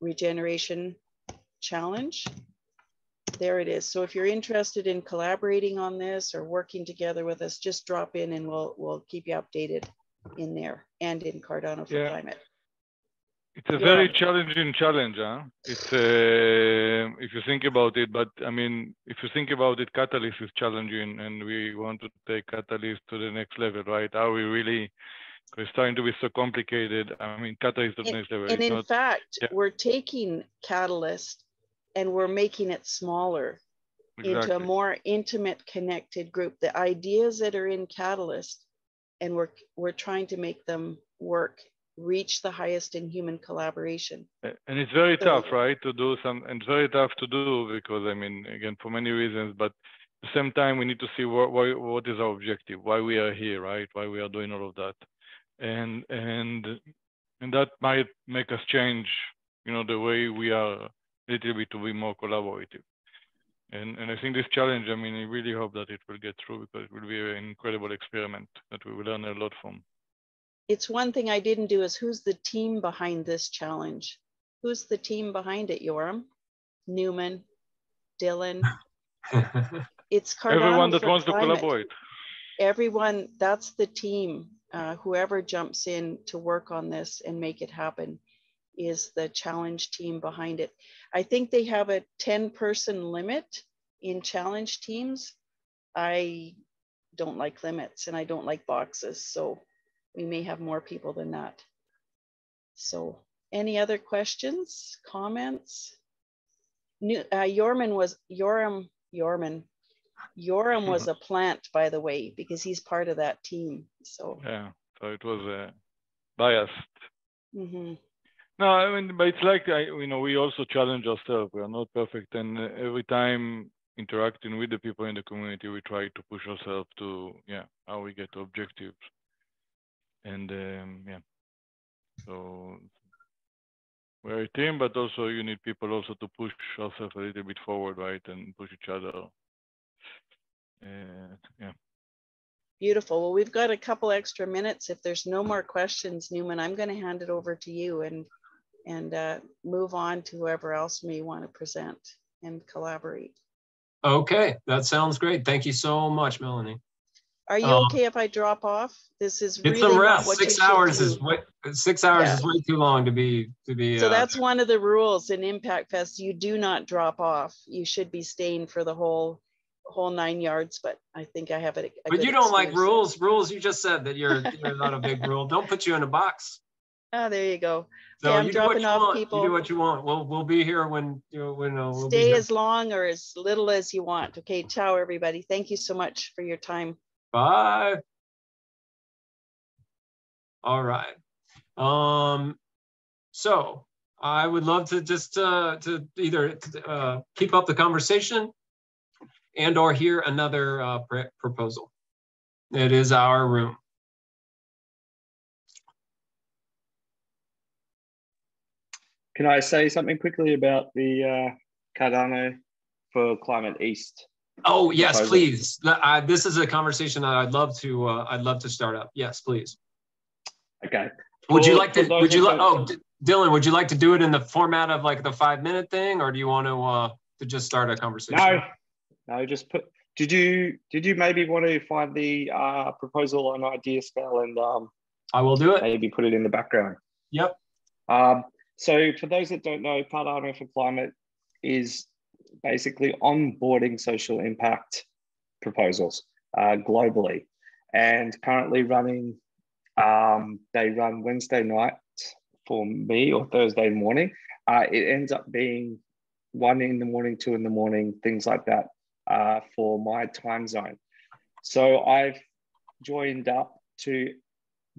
Regeneration Challenge. There it is. So if you're interested in collaborating on this or working together with us, just drop in and we'll, we'll keep you updated in there and in Cardano for yeah. Climate. It's a very challenging challenge, huh? It's uh, if you think about it, but I mean, if you think about it, Catalyst is challenging, and we want to take Catalyst to the next level, right? Are we really? It's starting to be so complicated. I mean, Catalyst is the next level. And it's in not, fact, yeah. we're taking Catalyst and we're making it smaller exactly. into a more intimate, connected group. The ideas that are in Catalyst, and we're we're trying to make them work reach the highest in human collaboration. And it's very so, tough, right, to do some, and it's very tough to do because, I mean, again, for many reasons, but at the same time, we need to see what, what, what is our objective, why we are here, right, why we are doing all of that. And, and, and that might make us change, you know, the way we are a little bit to be more collaborative. And, and I think this challenge, I mean, I really hope that it will get through because it will be an incredible experiment that we will learn a lot from it's one thing I didn't do is who's the team behind this challenge? Who's the team behind it, Yoram? Newman, Dylan. it's Cardano everyone that wants climate. to collaborate. Everyone, that's the team. Uh, whoever jumps in to work on this and make it happen is the challenge team behind it. I think they have a 10 person limit in challenge teams. I don't like limits and I don't like boxes. So we may have more people than that. So any other questions, comments? New, uh, Yorman was Yoram Yorman. Yoram was a plant, by the way, because he's part of that team. So yeah, so it was uh, biased. mhm. No, I mean, but it's like I, you know, we also challenge ourselves. We are not perfect, and uh, every time interacting with the people in the community, we try to push ourselves to yeah, how we get to objectives, and um, yeah, so we're a team, but also you need people also to push ourselves a little bit forward, right, and push each other. Uh, yeah. Beautiful. Well, we've got a couple extra minutes. If there's no more questions, Newman, I'm going to hand it over to you and and uh, move on to whoever else may want to present and collaborate. Okay, that sounds great. Thank you so much, Melanie. Are you Um, okay if I drop off? This is Get really some not rest. Six hours is way, six hours Yeah. is way too long to be to be. So uh, that's one of the rules in Impact Fest. You do not drop off. You should be staying for the whole whole nine yards. But I think I have it. But you don't like rules. Rules. You just said that you're you're not a big rule. Don't put you in a box. Oh, there you go. So Okay, I'm you do what dropping you off, want. people. You do what you want. We'll we'll be here when you know, when uh, we'll Stay as long or as little as you want. Okay, ciao, everybody. Thank you so much for your time. Bye. All right. Um, so I would love to just uh, to either uh, keep up the conversation and or hear another uh, pr- proposal. It is our room. Can I say something quickly about the uh, Cardano for Climate East? Oh yes, please. I, this is a conversation that I'd love to. Uh, I'd love to start up. Yes, please. Okay. Would you like to? Would you like? Oh, D- Dylan, would you like to do it in the format of like the five minute thing, or do you want to uh, to just start a conversation? No, no, just put. Did you did you maybe want to find the uh, proposal on IdeaScale and um, I will do it. maybe put it in the background? Yep. Um, so for those that don't know, Cardano for Climate is basically onboarding social impact proposals uh, globally, and currently running. Um, they run Wednesday night for me or Thursday morning. Uh, it ends up being one in the morning, two in the morning, things like that uh, for my time zone. So I've joined up to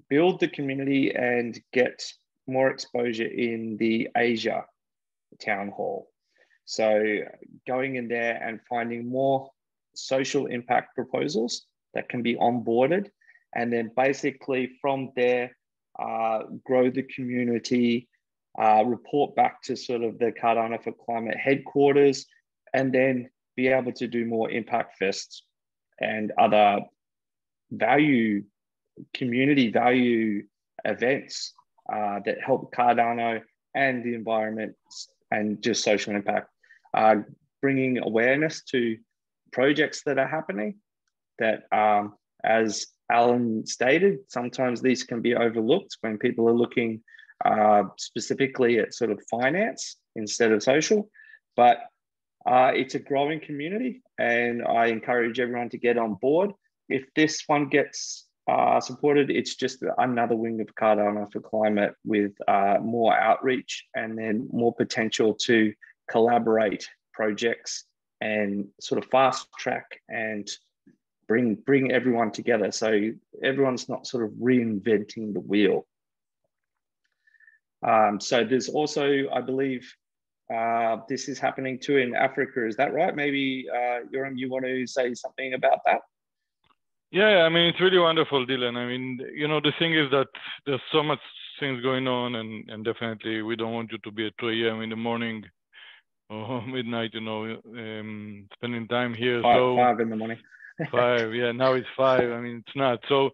build the community and get more exposure in the Asia town hall. So going in there and finding more social impact proposals that can be onboarded, and then basically from there, uh, grow the community, uh, report back to sort of the Cardano for Climate headquarters, and then be able to do more impact fests and other value, community value events uh, that help Cardano and the environment and just social impact, uh, bringing awareness to projects that are happening that, um, as Alan stated, sometimes these can be overlooked when people are looking uh, specifically at sort of finance instead of social. But uh, it's a growing community, and I encourage everyone to get on board. If this one gets uh, supported, it's just another wing of Cardano for climate with uh, more outreach and then more potential to collaborate projects and sort of fast track and bring bring everyone together. So everyone's not sort of reinventing the wheel. Um, so there's also i believe uh, this is happening too in africa. Is that right? Maybe uh, Yoram, you want to say something about that? Yeah, I mean, it's really wonderful, Dylan. I mean, you know, the thing is that there's so much things going on, and, and definitely we don't want you to be at 2 a.m. in the morning or midnight, you know, um, spending time here. five, so five in the morning five, yeah, now it's five. I mean, it's not. So,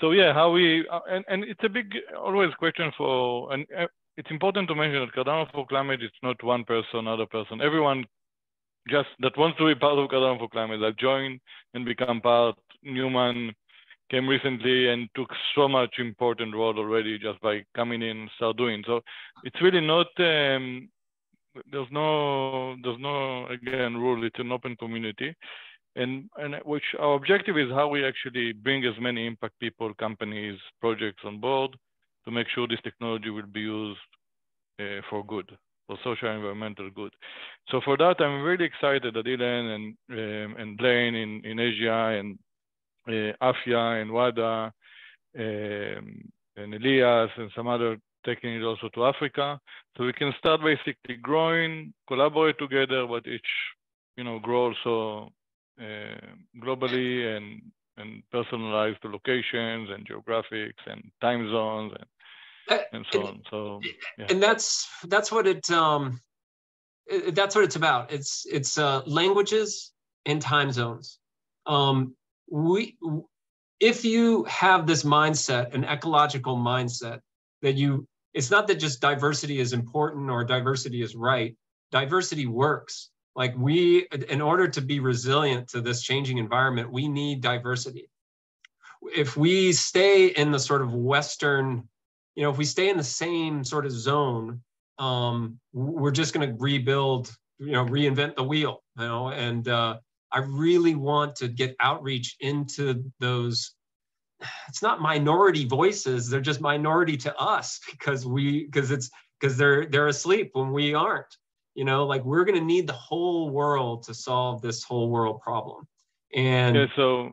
so yeah, how we, uh, and, and it's a big, always question for, and uh, it's important to mention that Cardano for Climate is not one person, other person. Everyone just that wants to be part of Cardano for Climate that join and become part. Newman came recently and took so much important role already just by coming in and start doing. So it's really not, um, there's no, there's no, again, rule, it's an open community. And, and which our objective is how we actually bring as many impact people, companies, projects on board to make sure this technology will be used uh, for good. for social environmental good. So for that, I'm really excited that Ilan and um, and Blaine in, in Asia and uh, Afia and Wada um, and Elias and some other taking it also to Africa. So we can start basically growing, collaborate together, but each, you know, grow also uh, globally and and personalize the locations and geographics and time zones and uh, and so and, on. So yeah. and that's that's what it um that's what it's about. It's it's uh, languages and time zones. Um, we if you have this mindset, an ecological mindset that you it's not that just diversity is important or diversity is right. Diversity works. Like we, in order to be resilient to this changing environment, we need diversity. If we stay in the sort of Western, you know, if we stay in the same sort of zone, um, we're just going to rebuild, you know, reinvent the wheel, you know, and uh, I really want to get outreach into those it's not minority voices they're just minority to us because we because it's because they're they're asleep when we aren't you know like we're going to need the whole world to solve this whole world problem and yeah, so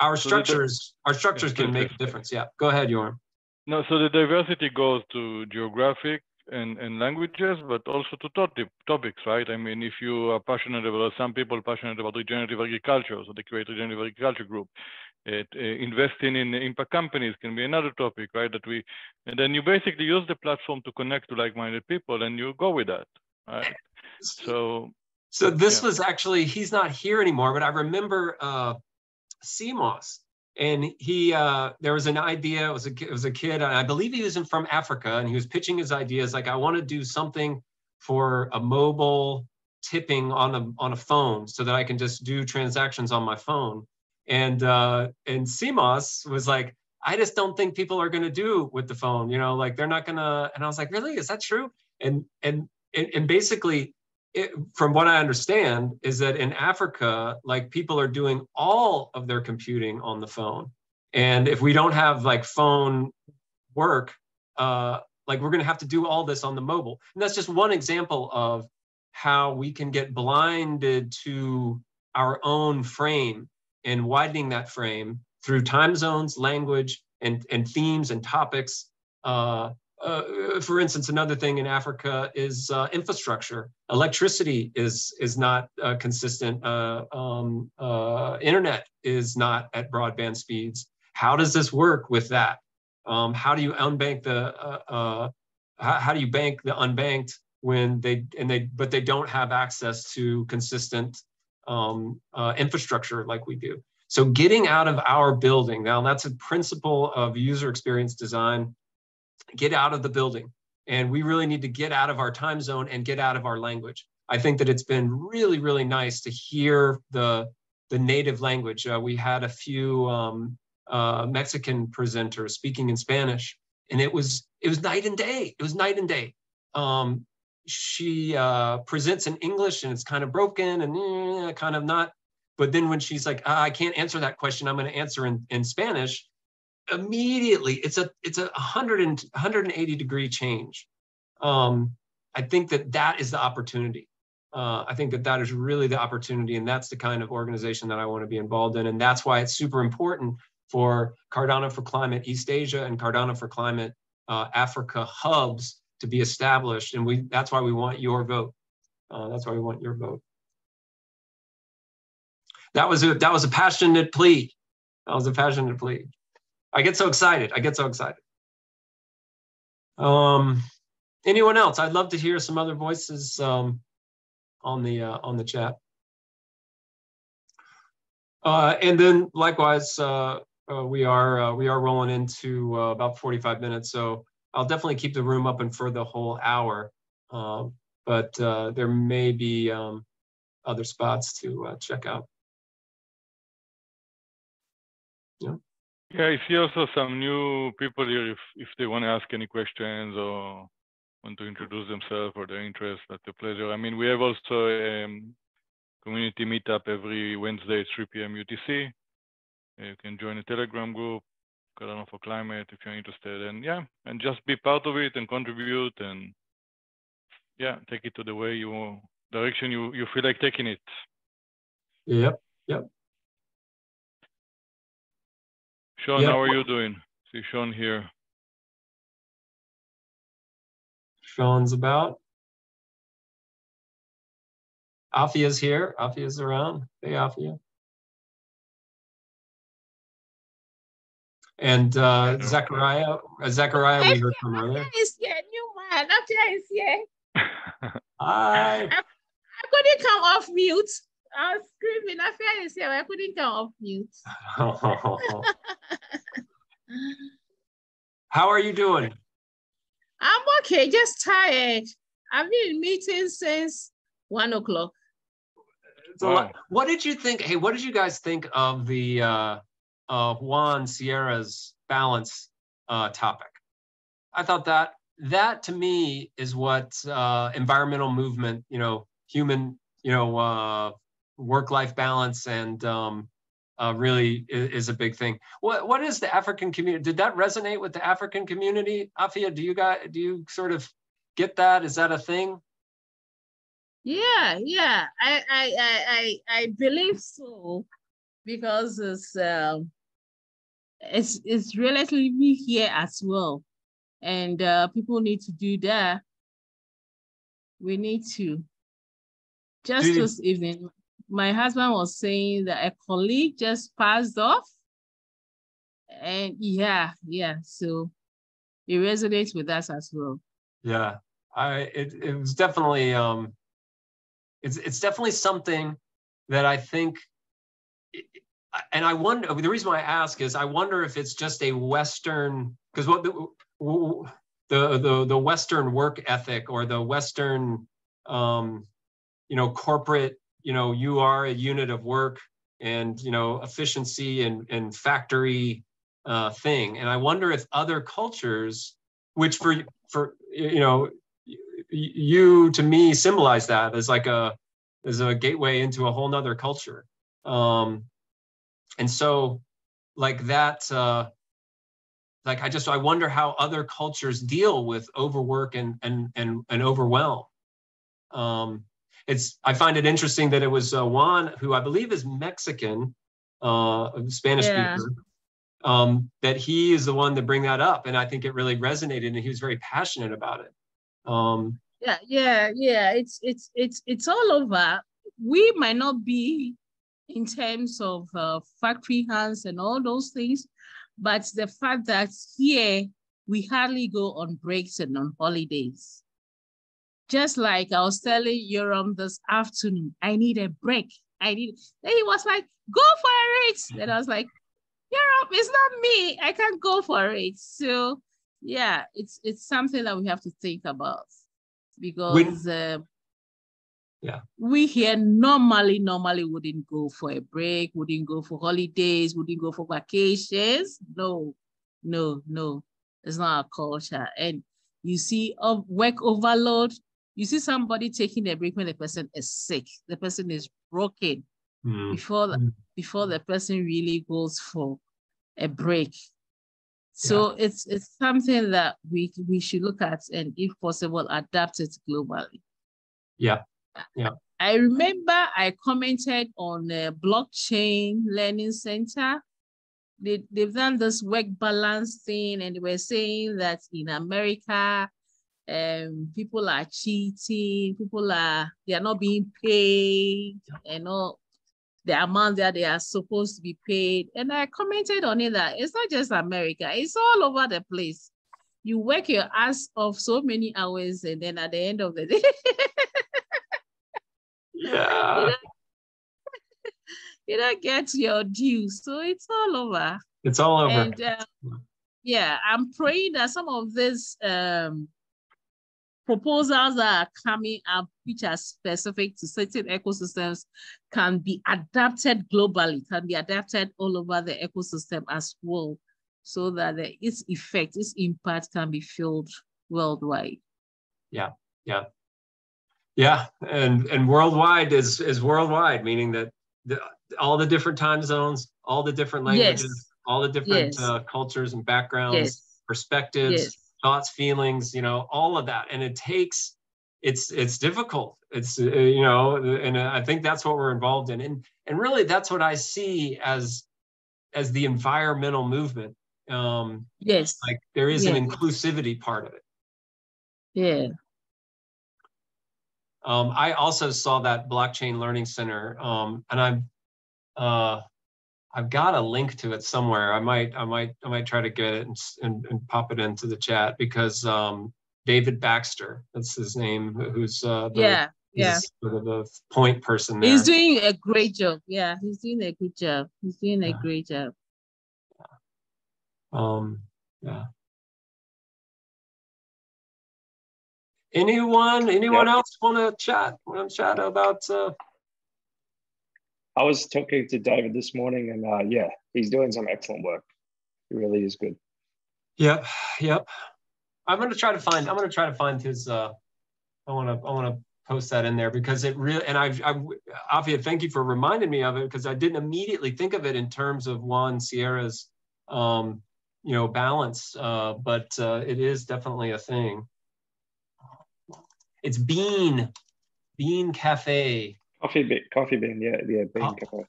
our structures our structures can make a difference yeah go ahead Yoram. no so the diversity goes to geographic and, and languages, but also to topic, topics, right? I mean, if you are passionate about, some people passionate about regenerative agriculture, so they create regenerative agriculture group. It, uh, investing in impact companies can be another topic, right? That we, and then you basically use the platform to connect to like-minded people, and you go with that, right? So, so this yeah. was actually he's not here anymore, but I remember uh, CMOS, and he uh, there was an idea. It was a it was a kid, I believe he was in, from Africa, and he was pitching his ideas like I want to do something for a mobile tipping on a on a phone so that I can just do transactions on my phone and uh, and CMOS was like, I just don't think people are going to do with the phone. You know, like they're not going to. And I was like, really? Is that true? And and and, basically, it, from what I understand, is that in Africa, like people are doing all of their computing on the phone. And if we don't have like phone work, uh, like we're going to have to do all this on the mobile. And that's just one example of how we can get blinded to our own frame and widening that frame through time zones, language, and, and themes and topics. Uh, uh, for instance, another thing in Africa is uh, infrastructure. Electricity is is not uh, consistent. Uh, um, uh, internet is not at broadband speeds. How does this work with that? Um, how do you unbank the how, how do you bank the unbanked when they and they but they don't have access to consistent um, uh, infrastructure like we do. So getting out of our building, now that's a principle of user experience design, get out of the building. And we really need to get out of our time zone and get out of our language. I think that it's been really, really nice to hear the, the native language. Uh, we had a few um, uh, Mexican presenters speaking in Spanish, and it was it was night and day. It was night and day. Um, she uh, presents in English and it's kind of broken and eh, kind of not. But then when she's like, ah, I can't answer that question, I'm going to answer in, in Spanish. Immediately, it's a it's a 100 and 180 degree change. Um, I think that that is the opportunity. Uh, I think that that is really the opportunity, and that's the kind of organization that I want to be involved in, and that's why it's super important for Cardano for Climate East Asia and Cardano for Climate uh, Africa hubs to be established, and we that's why we want your vote. Uh, that's why we want your vote. That was a that was a passionate plea. That was a passionate plea. I get so excited. I get so excited. Um, anyone else? I'd love to hear some other voices um, on the uh, on the chat. Uh, and then likewise, uh, uh, we are uh, we are rolling into uh, about 45 minutes. So I'll definitely keep the room open for the whole hour, um, but uh, there may be um, other spots to uh, check out. Yeah. Yeah, I see also some new people here if, if they want to ask any questions or want to introduce themselves or their interest, that's a pleasure. I mean, we have also a um, community meetup every Wednesday at 3 p.m. UTC. You can join a Telegram group Cardano for Climate if you're interested. And yeah, and just be part of it and contribute and yeah, take it to the way you direction you you feel like taking it. Yep. Yep. Sean, Yeah. how are you doing? See Sean here. Sean's about. Afia's here. Afia's around. Hey, Afia. And uh, Hello. Zachariah, uh, Zachariah, we heard from earlier. is here, new man. Afia is here. Hi. I couldn't come off mute. I was screaming. Afia is here. I couldn't come off mute. How are you doing? I'm okay, just tired. I've been in meetings since one o'clock. It's a lot- Wow. What did you think? Hey, what did you guys think of the uh, uh, Juan Sierra's balance uh, topic? I thought that that to me is what uh, environmental movement, you know, human, you know, uh, work-life balance, and um, uh, really is, is a big thing. What what is the African community? Did that resonate with the African community, Afia? Do you guys do you sort of get that? Is that a thing? Yeah, yeah. I I I I, I believe so because it's um it's it's relatively here as well. And uh people need to do that. We need to. Just this evening, my husband was saying that a colleague just passed off. And yeah, yeah. So it resonates with us as well. Yeah, I it it was definitely um it's it's definitely something that I think and I wonder the reason why I ask is I wonder if it's just a western because what the, the the the western work ethic or the western um you know corporate you know you are a unit of work and you know efficiency and and factory uh thing. And I wonder if other cultures which for for you know you to me symbolize that as like a as a gateway into a whole nother culture. Um and so like that uh like i just i wonder how other cultures deal with overwork and and and, and overwhelm um it's i find it interesting that it was uh, juan who i believe is mexican uh spanish Yeah. speaker um, that he is the one to bring that up. And I think it really resonated and he was very passionate about it. Um, Yeah, yeah, yeah. It's it's it's it's all over. We might not be in terms of uh, factory hands and all those things, but the fact that here we hardly go on breaks and on holidays. Just like I was telling Yoram this afternoon, I need a break. I need. Then he was like, "Go for it," and I was like, "Yoram, it's not me. I can't go for it." So yeah, it's it's something that we have to think about because uh, Yeah. we here normally normally wouldn't go for a break, wouldn't go for holidays, wouldn't go for vacations. No, no, no, it's not our culture. And you see of work overload. You see somebody taking a break when the person is sick, the person is broken mm, before the, Mm. before the person really goes for a break. So it's it's something that we we should look at and if possible adapt it globally. yeah. I remember I commented on a blockchain learning center. They, they've done this work balance thing and they were saying that in America, um, people are cheating, people are, they are not being paid and all the amount that they are supposed to be paid. And I commented on it that it's not just America, it's all over the place. You work your ass off so many hours and then at the end of the day, Yeah. you don't get your due. So it's all over. It's all over. And uh, yeah, I'm praying that some of these um, proposals that are coming up, which are specific to certain ecosystems, can be adapted globally, can be adapted all over the ecosystem as well, so that the, its effect, its impact can be felt worldwide. Yeah, yeah. Yeah, and, and worldwide is, is worldwide, meaning that the, all the different time zones, all the different languages, Yes. all the different Yes. uh, cultures and backgrounds, Yes. perspectives, thoughts, feelings, you know, all of that. And it takes it's it's difficult. It's uh, you know, and I think that's what we're involved in, and and really that's what I see as as the environmental movement. Um, yes, like there is an inclusivity part of it. yeah, Um, I also saw that blockchain learning center, um, and I'm, uh, I've got a link to it somewhere. I might, I might, I might try to get it and, and, and pop it into the chat because um, David Baxter, that's his name, who's uh, the, yeah, yeah. sort of the point person there. He's doing a great job. Yeah, he's doing a good job. He's doing a Yeah. great job. Um, yeah. Anyone, anyone Yeah. else want to chat? Want to chat about? Uh, I was talking to David this morning, and uh, yeah, he's doing some excellent work. He really is good. Yep, yep. I'm gonna try to find. I'm gonna try to find his. Uh, I want to. I want to post that in there because it really. And I've. I, Afia, thank you for reminding me of it because I didn't immediately think of it in terms of Juan Sierra's, um, you know, balance. Uh, but uh, it is definitely a thing. It's Bean, Bean Cafe. Coffee bean, coffee bean, yeah, yeah, bean Oh, cafe.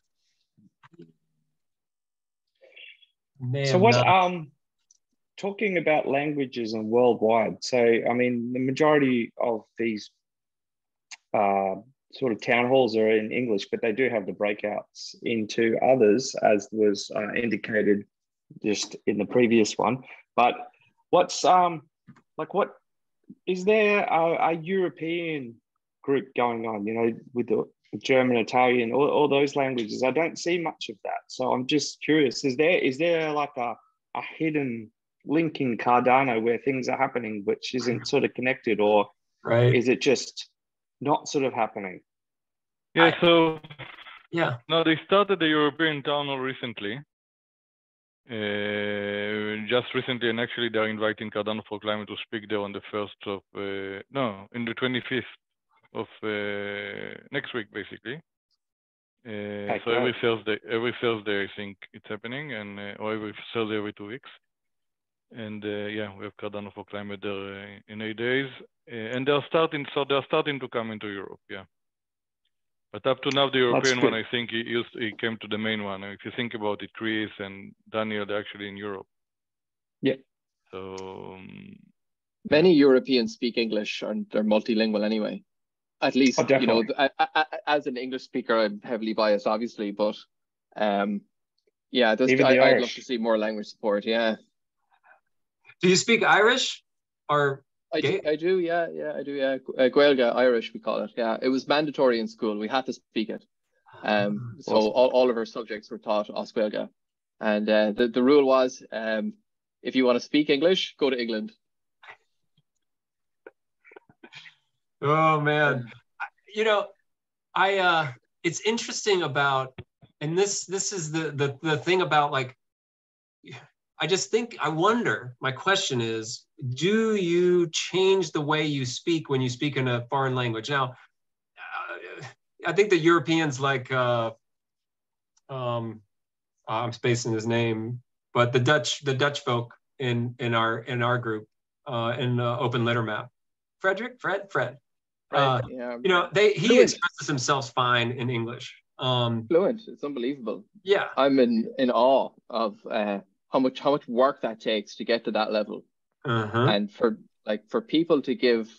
May So what not- um talking about languages and worldwide, so I mean the majority of these uh, sort of town halls are in English, but they do have the breakouts into others, as was uh, indicated just in the previous one. But what's um like what is there a, a European group going on, you know, with the German, Italian, all, all those languages? I don't see much of that. So I'm just curious, is there is there like a, a hidden link in Cardano where things are happening which isn't sort of connected, or right? is it just not sort of happening? Yeah, so yeah. no, they started the European tunnel recently. Uh, just recently, and actually, they're inviting Cardano for Climate to speak there on the first of uh, no, in the 25th of uh, next week, basically. Uh, so every Thursday, every Thursday, I think it's happening, and uh, or every Thursday every two weeks. And uh, yeah, we have Cardano for Climate there uh, in eight days, uh, and they're starting. So they're starting to come into Europe. Yeah. But up to now, the European one. I think he used, he came to the main one. If you think about it, Chris and Daniel, they're actually in Europe. Yeah. So um, Many Europeans speak English and they're multilingual anyway. At least, Oh, you know. I, I, I- as an English speaker, I'm heavily biased, obviously, but um, yeah, there's, I, I'd love to see more language support. Yeah, Do you speak Irish or? I do, I do. Yeah, yeah, I do. Yeah, uh, Gaeilge, Irish, we call it. Yeah, it was mandatory in school. We had to speak it. Um, so Awesome. all, all of our subjects were taught as Gaeilge. And uh, the, the rule was um, if you want to speak English, go to England. Oh man, you know, I uh, it's interesting about, and this this is the the the thing about like, I just think I wonder. My question is, do you change the way you speak when you speak in a foreign language? Now, uh, I think the Europeans like, uh, um, I'm spacing his name, but the Dutch the Dutch folk in in our in our group uh, in uh, Open Litter Map. Frederick, Fred, Fred. Uh, yeah, you know, they he Fluent. expresses himself fine in English. Um, fluent. It's unbelievable. yeah, I'm in, in awe of uh, how much how much work that takes to get to that level, uh-huh. and for like for people to give,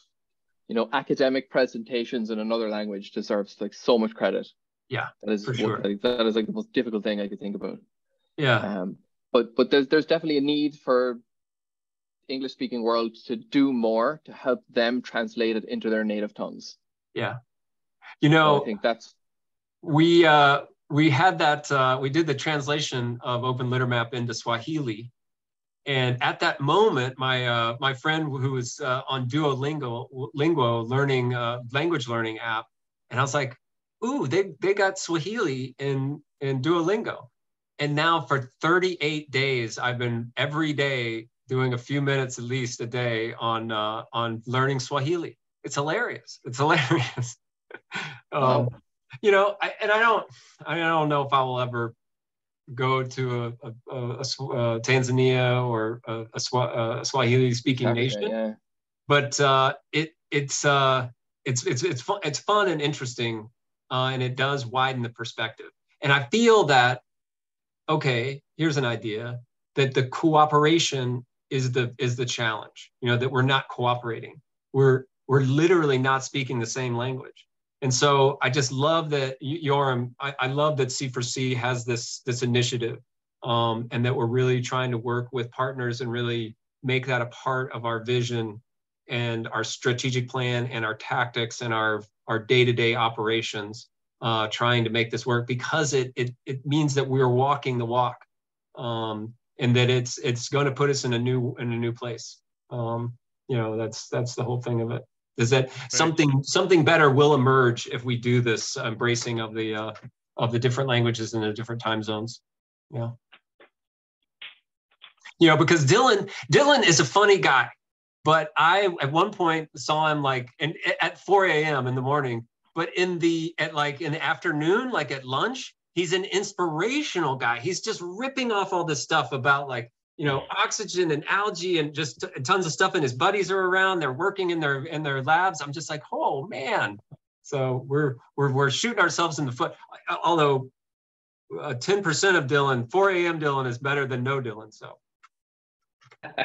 you know, academic presentations in another language deserves like so much credit. Yeah, that is for sure. like, that is like the most difficult thing I could think about. yeah, Um, but but there's there's definitely a need for English speaking world to do more to help them translate it into their native tongues. yeah. You So know, I think that's we uh, we had that uh, we did the translation of Open Litter Map into Swahili, and at that moment, my uh, my friend who was uh, on Duolingo Linguo learning uh, language learning app, and I was like, "Ooh, they they got Swahili in in Duolingo," and now for 38 days, I've been every day doing a few minutes at least a day on uh, on learning Swahili. It's hilarious. It's hilarious. um, Wow. You know, I, and I don't, I don't know if I will ever go to a, a, a, a uh, Tanzania or a, a Swahili speaking nation, yeah. but uh, it it's uh, it's it's it's fun, it's fun and interesting, uh, and it does widen the perspective. And I feel that okay, here's an idea that the cooperation is the is the challenge. You know that we're not cooperating. We're we're literally not speaking the same language. And so I just love that Yoram. I, I love that C4C has this this initiative, um, and that we're really trying to work with partners and really make that a part of our vision and our strategic plan and our tactics and our our day-to-day operations uh, trying to make this work because it it, it means that we're walking the walk um, and that it's it's going to put us in a new in a new place um, you know that's that's the whole thing of it is that right. something something better will emerge if we do this embracing of the uh, of the different languages in the different time zones yeah you know because dylan dylan is a funny guy but I at one point saw him like in, at 4 a.m. in the morning, but in the at like in the afternoon, like at lunch, he's an inspirational guy. He's just ripping off all this stuff about like you know oxygen and algae and just tons of stuff. And his buddies are around. They're working in their in their labs. I'm just like, oh man. So we're we're we're shooting ourselves in the foot. Although uh, 10% of Dylan, 4 a.m. Dylan is better than no Dylan. So.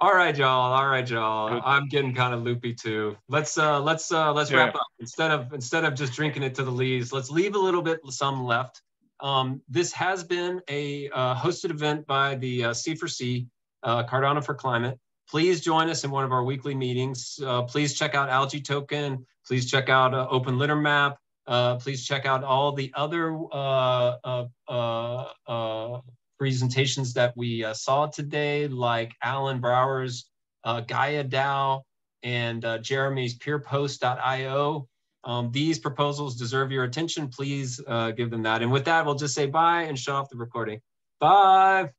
All right, y'all. All right, y'all. I'm getting kind of loopy too. Let's uh let's uh let's yeah. wrap up. Instead of instead of just drinking it to the leaves, let's leave a little bit some left. Um, this has been a uh, hosted event by the uh, C4C, uh, Cardano for Climate. Please join us in one of our weekly meetings. Uh, please check out Algae Token. Please check out uh, Open Litter Map. Uh, please check out all the other presentations that we saw today, like Alan Brower's Gaia DAO and Jeremy's peerpost.io. Um, these proposals deserve your attention. Please uh, give them that. And with that, we'll just say bye and shut off the recording. Bye.